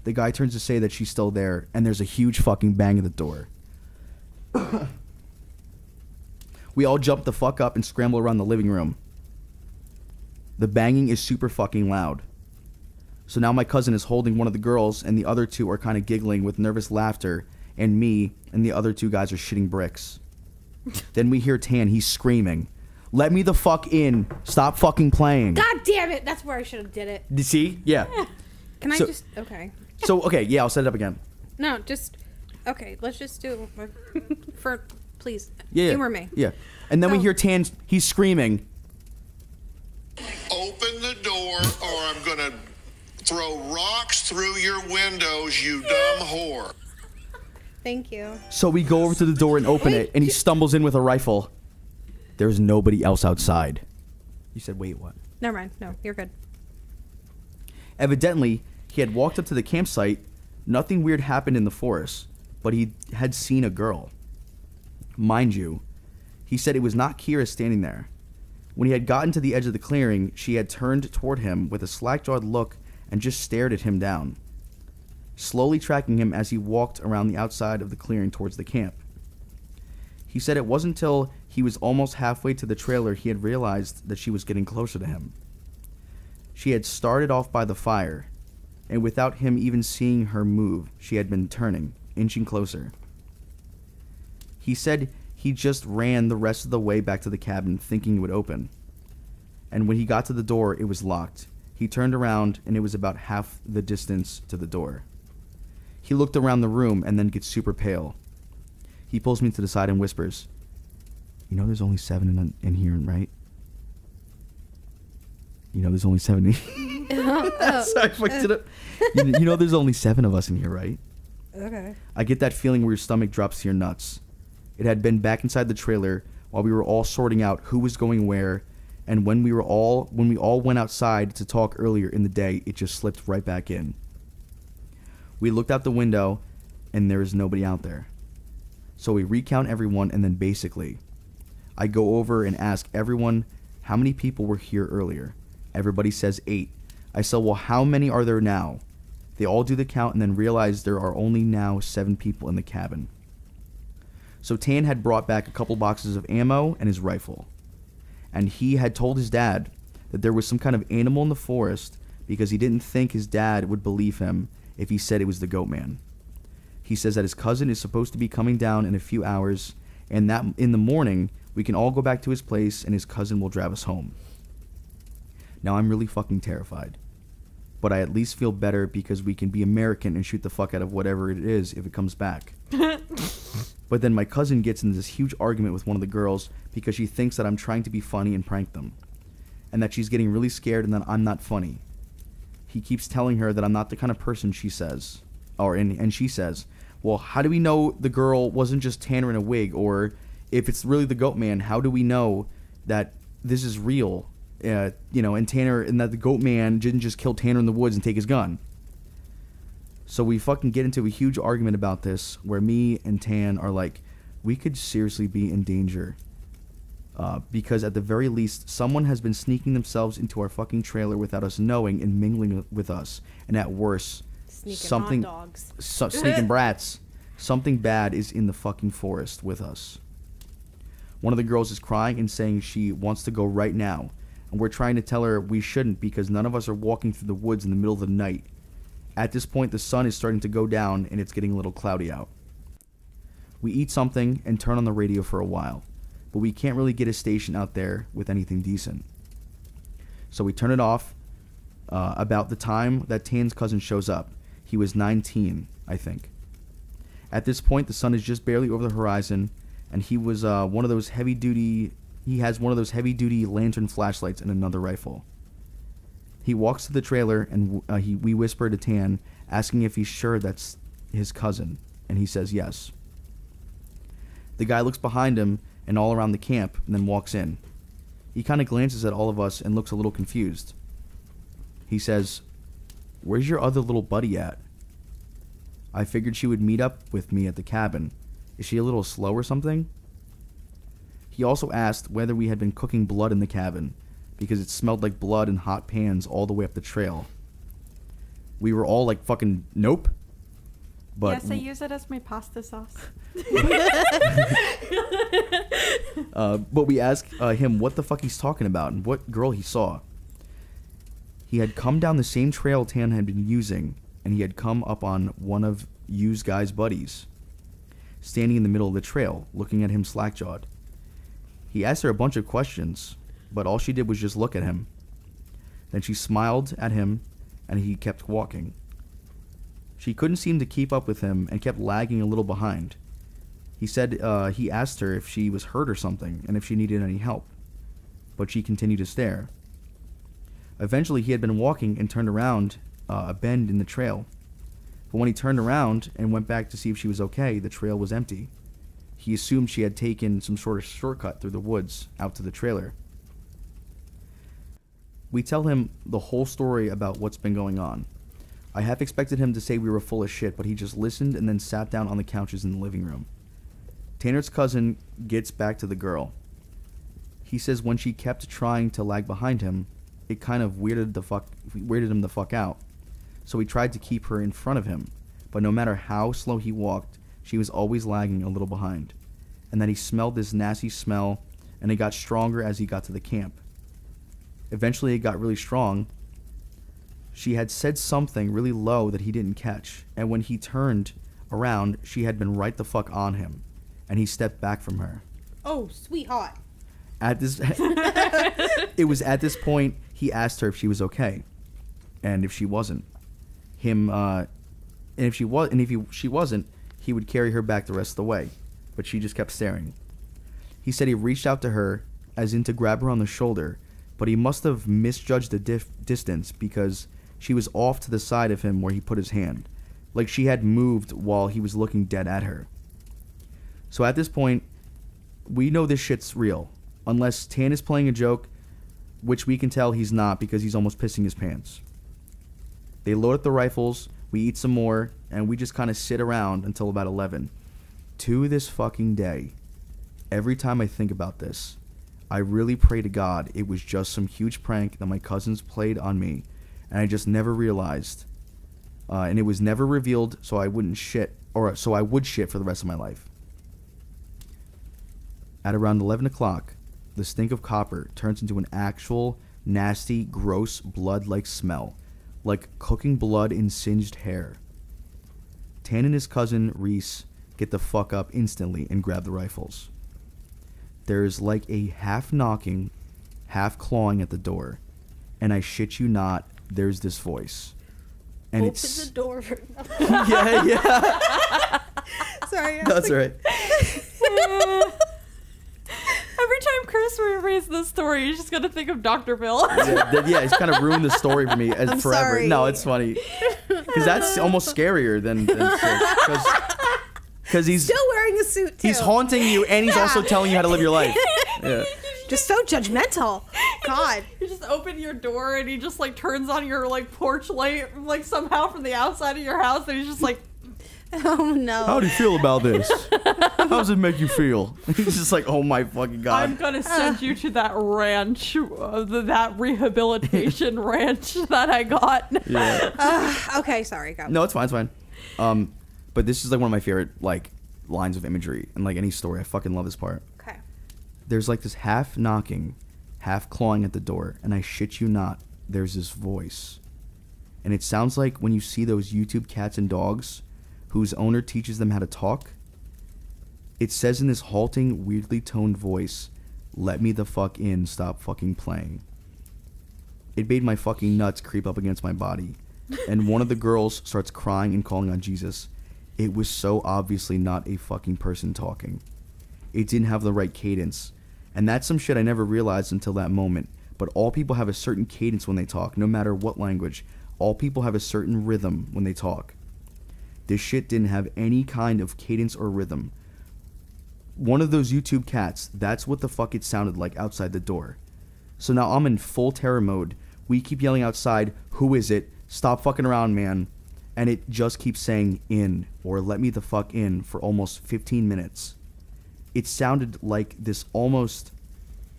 The guy turns to say that she's still there, and there's a huge fucking bang at the door. we all jump the fuck up and scramble around the living room. The banging is super fucking loud. So now my cousin is holding one of the girls, and the other two are kind of giggling with nervous laughter, and me and the other two guys are shitting bricks. then we hear Tan, he's screaming, Let me the fuck in! Stop fucking playing! God damn it! That's where I should have did it. You see? Yeah. <laughs> Can I So- just? Okay. So, okay, yeah, I'll set it up again. No, just. Okay, let's just do <laughs> for please. Yeah. Humor me. Yeah. And then we So- hear Tan, he's screaming, Open the door or I'm gonna throw rocks through your windows, you <laughs> dumb whore. Thank you. So we go over to the door and open it, and he stumbles in with a rifle. There's nobody else outside. You said, wait, what? Never mind. No, you're good. Evidently, he had walked up to the campsite. Nothing weird happened in the forest, but he had seen a girl. Mind you, he said it was not Kira standing there. When he had gotten to the edge of the clearing, she had turned toward him with a slack jawed look and just stared at him down, slowly tracking him as he walked around the outside of the clearing towards the camp. He said it wasn't until he was almost halfway to the trailer he had realized that she was getting closer to him. She had started off by the fire, and without him even seeing her move, she had been turning, inching closer. He said he just ran the rest of the way back to the cabin thinking it would open. And when he got to the door, it was locked. He turned around, and it was about half the distance to the door. He looked around the room and then gets super pale. He pulls me to the side and whispers, You know, there's only seven in, in here, right? You know, there's only seven. <laughs> <laughs> Sorry, I fucked it up. You, you know, there's only seven of us in here, right? Okay. I get that feeling where your stomach drops to your nuts. It had been back inside the trailer while we were all sorting out who was going where, and when we were all when we all went outside to talk earlier in the day, it just slipped right back in. We looked out the window, and there is nobody out there. So we recount everyone, and then basically, I go over and ask everyone how many people were here earlier. Everybody says eight. I say, well, how many are there now? They all do the count and then realize there are only now seven people in the cabin. So Tan had brought back a couple boxes of ammo and his rifle. And he had told his dad that there was some kind of animal in the forest because he didn't think his dad would believe him if he said it was the goat man. He says that his cousin is supposed to be coming down in a few hours and that in the morning we can all go back to his place and his cousin will drive us home. Now I'm really fucking terrified but I at least feel better because we can be American and shoot the fuck out of whatever it is if it comes back. <laughs> but then my cousin gets into this huge argument with one of the girls because she thinks that I'm trying to be funny and prank them, and that she's getting really scared and that I'm not funny. He keeps telling her that I'm not the kind of person she says, or and, and she says, "Well, how do we know the girl wasn't just Tanner in a wig, or if it's really the Goat Man? How do we know that this is real?" uh, you know, and Tanner, and that the Goat Man didn't just kill Tanner in the woods and take his gun. So we fucking get into a huge argument about this, where me and Tan are like, we could seriously be in danger. Uh, because at the very least, someone has been sneaking themselves into our fucking trailer without us knowing and mingling with us. And at worst, Sneaking something, so, sneaking <laughs> brats, something bad is in the fucking forest with us. One of the girls is crying and saying she wants to go right now, and we're trying to tell her we shouldn't because none of us are walking through the woods in the middle of the night. At this point, the sun is starting to go down and it's getting a little cloudy out. We eat something and turn on the radio for a while, but we can't really get a station out there with anything decent. So we turn it off uh, about the time that Tan's cousin shows up. He was 19, I think. At this point, the sun is just barely over the horizon, and he was uh, one of those heavy duty. He has one of those heavy duty lantern flashlights and another rifle. He walks to the trailer, and uh, he, we whisper to Tan, asking if he's sure that's his cousin, and he says yes. The guy looks behind him and all around the camp, and then walks in. He kind of glances at all of us and looks a little confused. He says, Where's your other little buddy at? I figured she would meet up with me at the cabin. Is she a little slow or something? He also asked whether we had been cooking blood in the cabin, because it smelled like blood in hot pans all the way up the trail. We were all like, fucking, nope. But yes, I use it as my pasta sauce. <laughs> <laughs> Uh, but we asked uh, him what the fuck he's talking about and what girl he saw. He had come down the same trail Tan had been using, and he had come up on one of Yu's guy's buddies, standing in the middle of the trail, looking at him slack-jawed. He asked her a bunch of questions, but all she did was just look at him. Then she smiled at him, and he kept walking. She couldn't seem to keep up with him and kept lagging a little behind. He said uh, he asked her if she was hurt or something and if she needed any help, but she continued to stare. Eventually, he had been walking and turned around uh, a bend in the trail. But when he turned around and went back to see if she was okay, the trail was empty. He assumed she had taken some sort of shortcut through the woods out to the trailer. We tell him the whole story about what's been going on. I half expected him to say we were full of shit, but he just listened and then sat down on the couches in the living room. Tanner's cousin gets back to the girl. He says when she kept trying to lag behind him, it kind of weirded the fuck weirded him the fuck out. So he tried to keep her in front of him, but no matter how slow he walked, she was always lagging a little behind. And that he smelled this nasty smell, and it got stronger as he got to the camp. Eventually, it got really strong. She had said something really low that he didn't catch, and when he turned around, she had been right the fuck on him, and he stepped back from her. Oh, sweetheart. At this, <laughs> <laughs> it was at this point he asked her if she was okay, and if she wasn't, him, uh, and if she was, and if he, she wasn't, he would carry her back the rest of the way, but she just kept staring. He said he reached out to her, as in to grab her on the shoulder, but he must have misjudged the dif- distance because she was off to the side of him where he put his hand, like she had moved while he was looking dead at her. So at this point, we know this shit's real, unless Tan is playing a joke, which we can tell he's not because he's almost pissing his pants. They load up the rifles, we eat some more, and we just kind of sit around until about 11. To this fucking day, every time I think about this, I really pray to God it was just some huge prank that my cousins played on me, and I just never realized. Uh, and it was never revealed, so I wouldn't shit, or so I would shit for the rest of my life. At around 11 o'clock, the stink of copper turns into an actual, nasty, gross, blood like smell, like cooking blood in singed hair. Tan and his cousin, Reese, get the fuck up instantly and grab the rifles. There's like a half knocking, half clawing at the door, and I shit you not, there's this voice. And it's Open it's the door. For... <laughs> yeah, yeah. Sorry. That's like- right. <laughs> Every time Chris rereads this story, he's just gonna think of Dr. Phil. yeah, th- yeah, it's kind of ruined the story for me as I'm forever. sorry. No, it's funny because that's almost scarier than because he's Still wearing a suit too. he's haunting you and he's also telling you how to live your life. <laughs> Yeah. Just so judgmental. God. you just open your door and he just like turns on your like porch light like somehow from the outside of your house and he's just like <laughs> Oh no. How do you feel about this? How does it make you feel? <laughs> He's just like, oh my fucking god! I'm gonna send you to that ranch, uh, the, that rehabilitation <laughs> ranch that I got. Yeah. okay, sorry. Go. No, it's fine. It's fine. Um, but this is like one of my favorite like lines of imagery and like any story. I fucking love this part. Okay. there's like this half knocking, half clawing at the door, and I shit you not, there's this voice. And it sounds like when you see those YouTube cats and dogs whose owner teaches them how to talk. It says in this halting, weirdly toned voice, "Let me the fuck in. Stop fucking playing." It made my fucking nuts creep up against my body, and one of the girls starts crying and calling on Jesus. It was so obviously not a fucking person talking. It didn't have the right cadence, and that's some shit I never realized until that moment. But all people have a certain cadence when they talk, no matter what language. All people have a certain rhythm when they talk. This shit didn't have any kind of cadence or rhythm. One of those YouTube cats, that's what the fuck it sounded like outside the door. So now I'm in full terror mode. We keep yelling outside, Who is it? Stop fucking around, man. And it just keeps saying in or let me the fuck in for almost 15 minutes. It sounded like this almost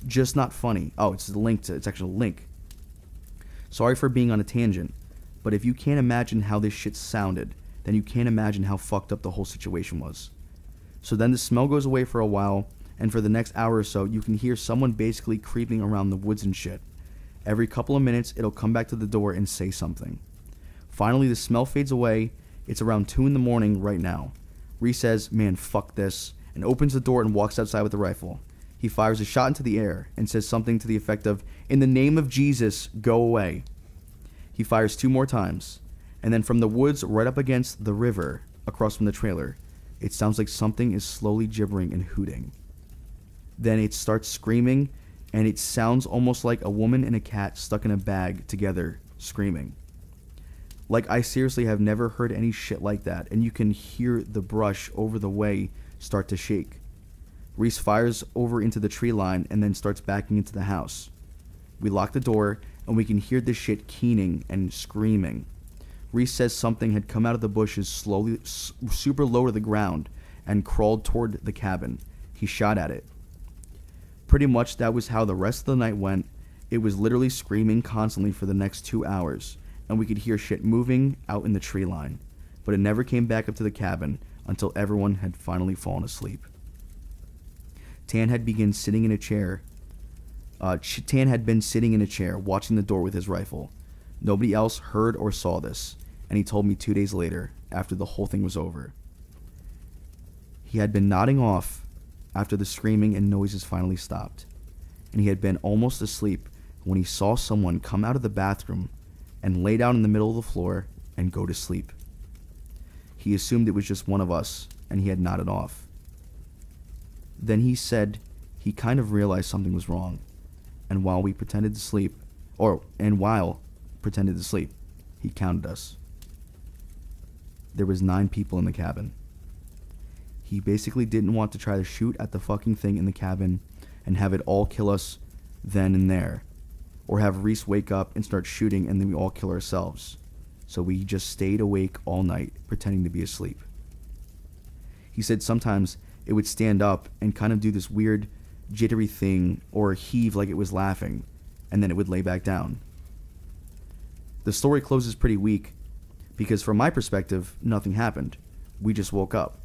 just not funny. Oh, it's linked to it's actually a link. Sorry for being on a tangent, but if you can't imagine how this shit sounded, then you can't imagine how fucked up the whole situation was. So then the smell goes away for a while, and for the next hour or so, you can hear someone basically creeping around the woods and shit. Every couple of minutes, it'll come back to the door and say something. Finally, the smell fades away. It's around 2 in the morning right now. Reese says, Man, fuck this, and opens the door and walks outside with a rifle. He fires a shot into the air and says something to the effect of, In the name of Jesus, go away. He fires two more times, and then from the woods right up against the river, across from the trailer, it sounds like something is slowly gibbering and hooting. Then it starts screaming, and it sounds almost like a woman and a cat stuck in a bag together screaming. Like, I seriously have never heard any shit like that, and you can hear the brush over the way start to shake. Reese fires over into the tree line and then starts backing into the house. We lock the door, and we can hear this shit keening and screaming. Reese says something had come out of the bushes slowly, super low to the ground, and crawled toward the cabin. He shot at it. Pretty much that was how the rest of the night went. It was literally screaming constantly for the next two hours, and we could hear shit moving out in the tree line. But it never came back up to the cabin until everyone had finally fallen asleep. Tan had begun sitting in a chair. Uh, Tan had been sitting in a chair, watching the door with his rifle. Nobody else heard or saw this, and he told me two days later, after the whole thing was over. He had been nodding off after the screaming and noises finally stopped, and he had been almost asleep when he saw someone come out of the bathroom and lay down in the middle of the floor and go to sleep. He assumed it was just one of us, and he had nodded off. Then he said he kind of realized something was wrong, and while we pretended to sleep, or and while pretended to sleep, he counted us. There was nine people in the cabin. He basically didn't want to try to shoot at the fucking thing in the cabin and have it all kill us then and there, or have Reese wake up and start shooting and then we all kill ourselves. So we just stayed awake all night pretending to be asleep. He said sometimes it would stand up and kind of do this weird jittery thing or heave like it was laughing, and then it would lay back down. The story closes pretty weak because, from my perspective, nothing happened. We just woke up.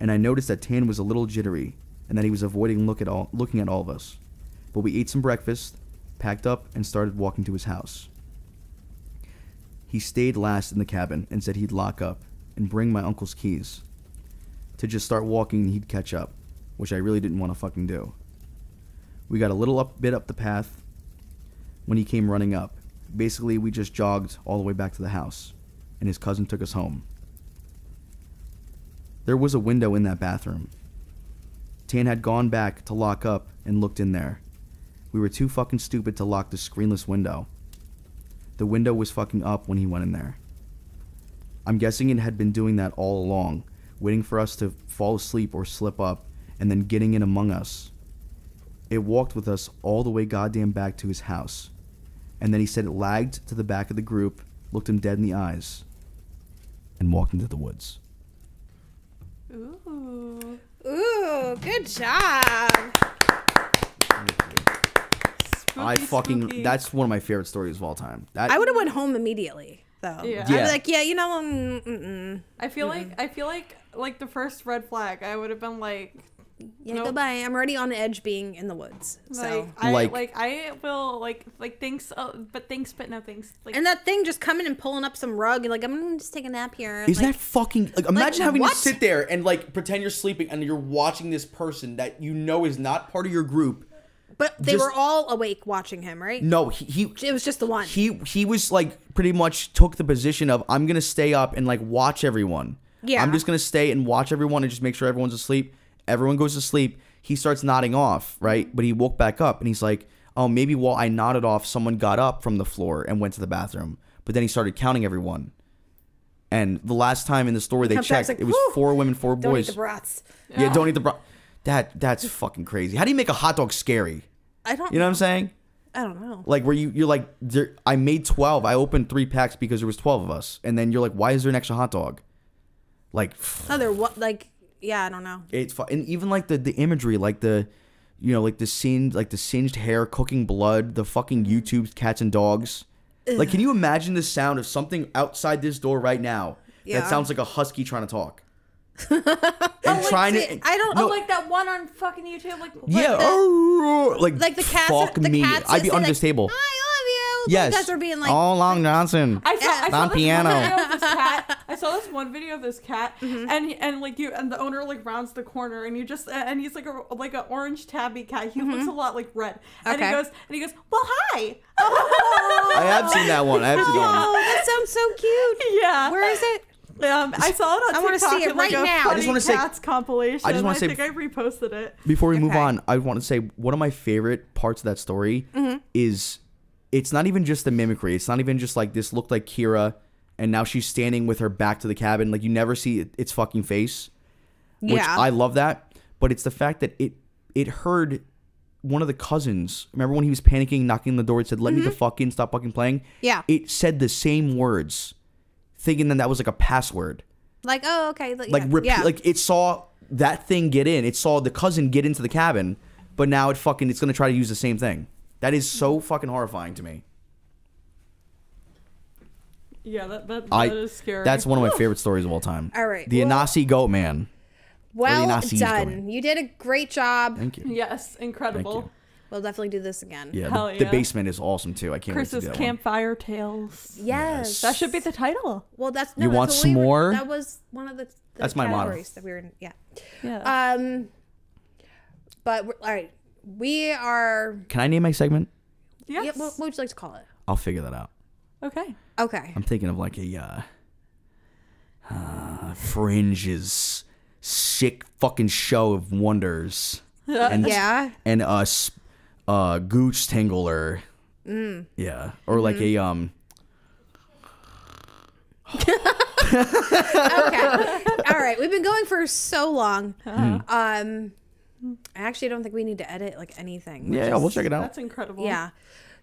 And I noticed that Tan was a little jittery and that he was avoiding look at all, looking at all of us. But we ate some breakfast, packed up, and started walking to his house. He stayed last in the cabin and said he'd lock up and bring my uncle's keys. To just start walking he'd catch up, which I really didn't want to fucking do. We got a little up, bit up the path when he came running up. Basically, we just jogged all the way back to the house, and his cousin took us home. There was a window in that bathroom. Tan had gone back to lock up and looked in there. We were too fucking stupid to lock the screenless window. The window was fucking up when he went in there. I'm guessing it had been doing that all along, waiting for us to fall asleep or slip up, and then getting in among us. It walked with us all the way goddamn back to his house. And then he said it lagged to the back of the group, looked him dead in the eyes, and walked into the woods. Ooh. Ooh, good job. I fucking spooky. that's one of my favorite stories of all time. That I would have went home immediately though. Yeah. I'd be like, yeah, you know, um, mm-mm. I feel like I feel like like the first red flag. I would have been like, yeah, Nope. goodbye. I'm already on the edge being in the woods. So Like, I Like- like, I will like like thanks, uh, but thanks, but no thanks. Like, and that thing just coming and pulling up some rug and like I'm gonna just take a nap here. Isn't like, that fucking like imagine having what? to sit there and like pretend you're sleeping and you're watching this person that you know is not part of your group. But they just- were all awake watching him, right? No, he he It was just the one. he he was like pretty much took the position of I'm gonna stay up and like watch everyone. Yeah. I'm just gonna stay and watch everyone and just make sure everyone's asleep. Everyone goes to sleep. He starts nodding off, right? But he woke back up and he's like, "Oh, maybe while I nodded off, someone got up from the floor and went to the bathroom." But then he started counting everyone. And the last time in the story they Comes back, checked, like, it was "Whew, four women, four Don't boys. eat the brats. Yeah, don't eat the bro. That that's fucking crazy. How do you make a hot dog scary? I don't. You know what I'm saying? I don't know. Like where you you're like there, I made 12. I opened 3 packs because there was 12 of us. And then you're like why is there an extra hot dog? Like No, they're what? Like, yeah, I don't know. it's fu- and even like the the imagery like the you know like the scene like the singed hair, cooking blood, the fucking mm-hmm. YouTube cats and dogs. Like can you imagine the sound of something outside this door right now Yeah. that sounds like a husky trying to talk? <laughs> and trying see, to I don't- oh, like that one on fucking YouTube. Like, yeah, the- oh, like Like the cats. Fuck the me, cats I'd be under like, this table. I love you. Yes. You guys are being like. oh, Long Johnson. I saw, I saw On this piano. one video of this cat. I saw this one video of this cat, Mm-hmm. and and like you and the owner like rounds the corner, and you just and he's like a like an orange tabby cat. He looks a lot like red, and Mm-hmm. Okay. he goes and he goes, well, hi. <laughs> I have seen that one. I have seen that one. Oh, that sounds so cute. yeah. Where is it? Um, I saw it on I wanna TikTok see it in, like, right a now. I funny just wanna say- cats compilation. I just wanna say- think I reposted it. Before we move Okay. on, I want to say one of my favorite parts of that story Mm-hmm. is it's not even just the mimicry. It's not even just like this looked like Kira and now she's standing with her back to the cabin. Like you never see it- its fucking face. Which Yeah. I love that. But it's the fact that it it heard one of the cousins. Remember when he was panicking, knocking on the door, it said, Let me the fuck in, stop fucking playing? Mm-hmm. Yeah. It said the same words, thinking that that was like a password. Like, oh, okay. Like, like yeah. repeat yeah. like it saw that thing get in it saw the cousin get into the cabin but now it fucking it's gonna try to use the same thing that is so fucking horrifying to me Yeah, that that, i that is scary. that's one of my <laughs> favorite stories of all time All right, the well- Anansi goat man well done. going. You did a great job. thank you yes, thank incredible. you We'll definitely do this again. yeah, Hell the, the basement is awesome too i can't wait to Chris's do that campfire tales. Yes. That should be the title. Well, that's no, You that's want what some we were- more? That was one of the, the That's my motto. categories that we were in. Yeah. Yeah. Um. But we're, all right, we are. can i name my segment yes. Yeah, what, what would you like to call it? i'll figure that out okay. Okay. i'm thinking of like a uh, uh fringes sick fucking show of wonders <laughs> and Yeah. and a s- uh gooch tingler. Mm. Yeah, or like Mm-hmm. a um. <laughs> Okay. all right. We've been going for so long. Hmm. Um. I actually don't think we need to edit like anything. which Yeah, we'll check it out. That's incredible. Yeah.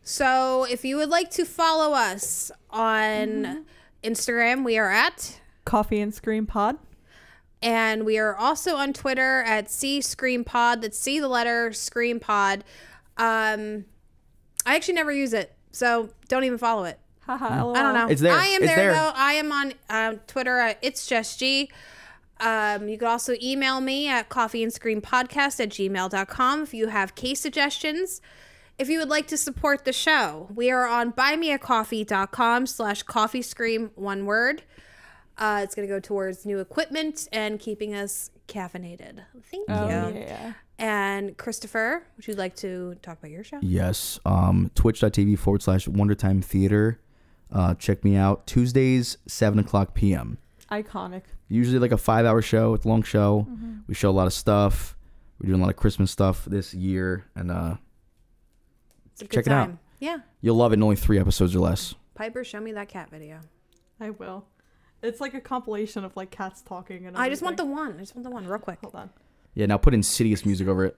So if you would like to follow us on Instagram, we are at Coffee and Scream Pod. And we are also on Twitter at C Scream Pod. That's C the letter Scream Pod. Um, I actually never use it, so don't even follow it. Haha. I don't know. It's there. I am It's there, there. though. I am on uh, Twitter at It's Just G. Um, you can also email me at coffee and scream podcast at gmail.com if you have case suggestions. If you would like to support the show, we are on buymeacoffee.com slash coffee scream one word. Uh, it's going to go towards new equipment and keeping us caffeinated. Thank you. Oh, yeah. And Christopher, would you like to talk about your show? Yes. Um. Twitch.tv forward slash Wonder Time Theater. Uh, check me out Tuesdays seven o'clock p.m. Iconic. Usually like a five hour show. It's a long show. Mm-hmm. We show a lot of stuff. We're doing a lot of Christmas stuff this year, and uh, It's a good Check it out. Yeah. you'll love it. in Only three episodes or less. Piper, show me that cat video. I will. It's like a compilation of like cats talking and I just want the one. I just want the one, real quick. Hold on. Yeah. Now put insidious music over it.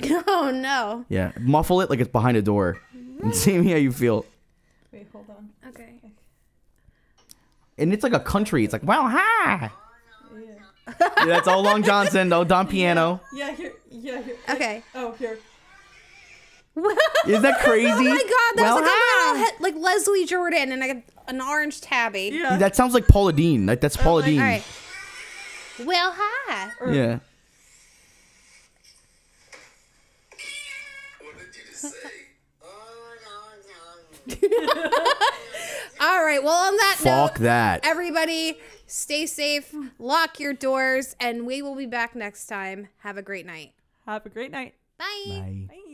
<laughs> Oh no. Yeah. Muffle it like it's behind a door, and <laughs> see me how you feel. Wait, hold on. Okay. And it's like a country. It's like, well, hi. Yeah, that's all Long Johnson, though. Don <laughs> Piano. Yeah, here. Yeah, here. Okay. Oh, here. Isn't that crazy? <laughs> Oh my god, that well, was like hi. a little he- like Leslie Jordan and like an orange tabby. Yeah. That sounds like Paula Deen. Like that's oh, Paula Deen. All right. Well, hi. Er. Yeah. <laughs> All right. Well, on that Fuck note, that. everybody stay safe, lock your doors, and we will be back next time. Have a great night. Have a great night. Bye. Bye. Bye.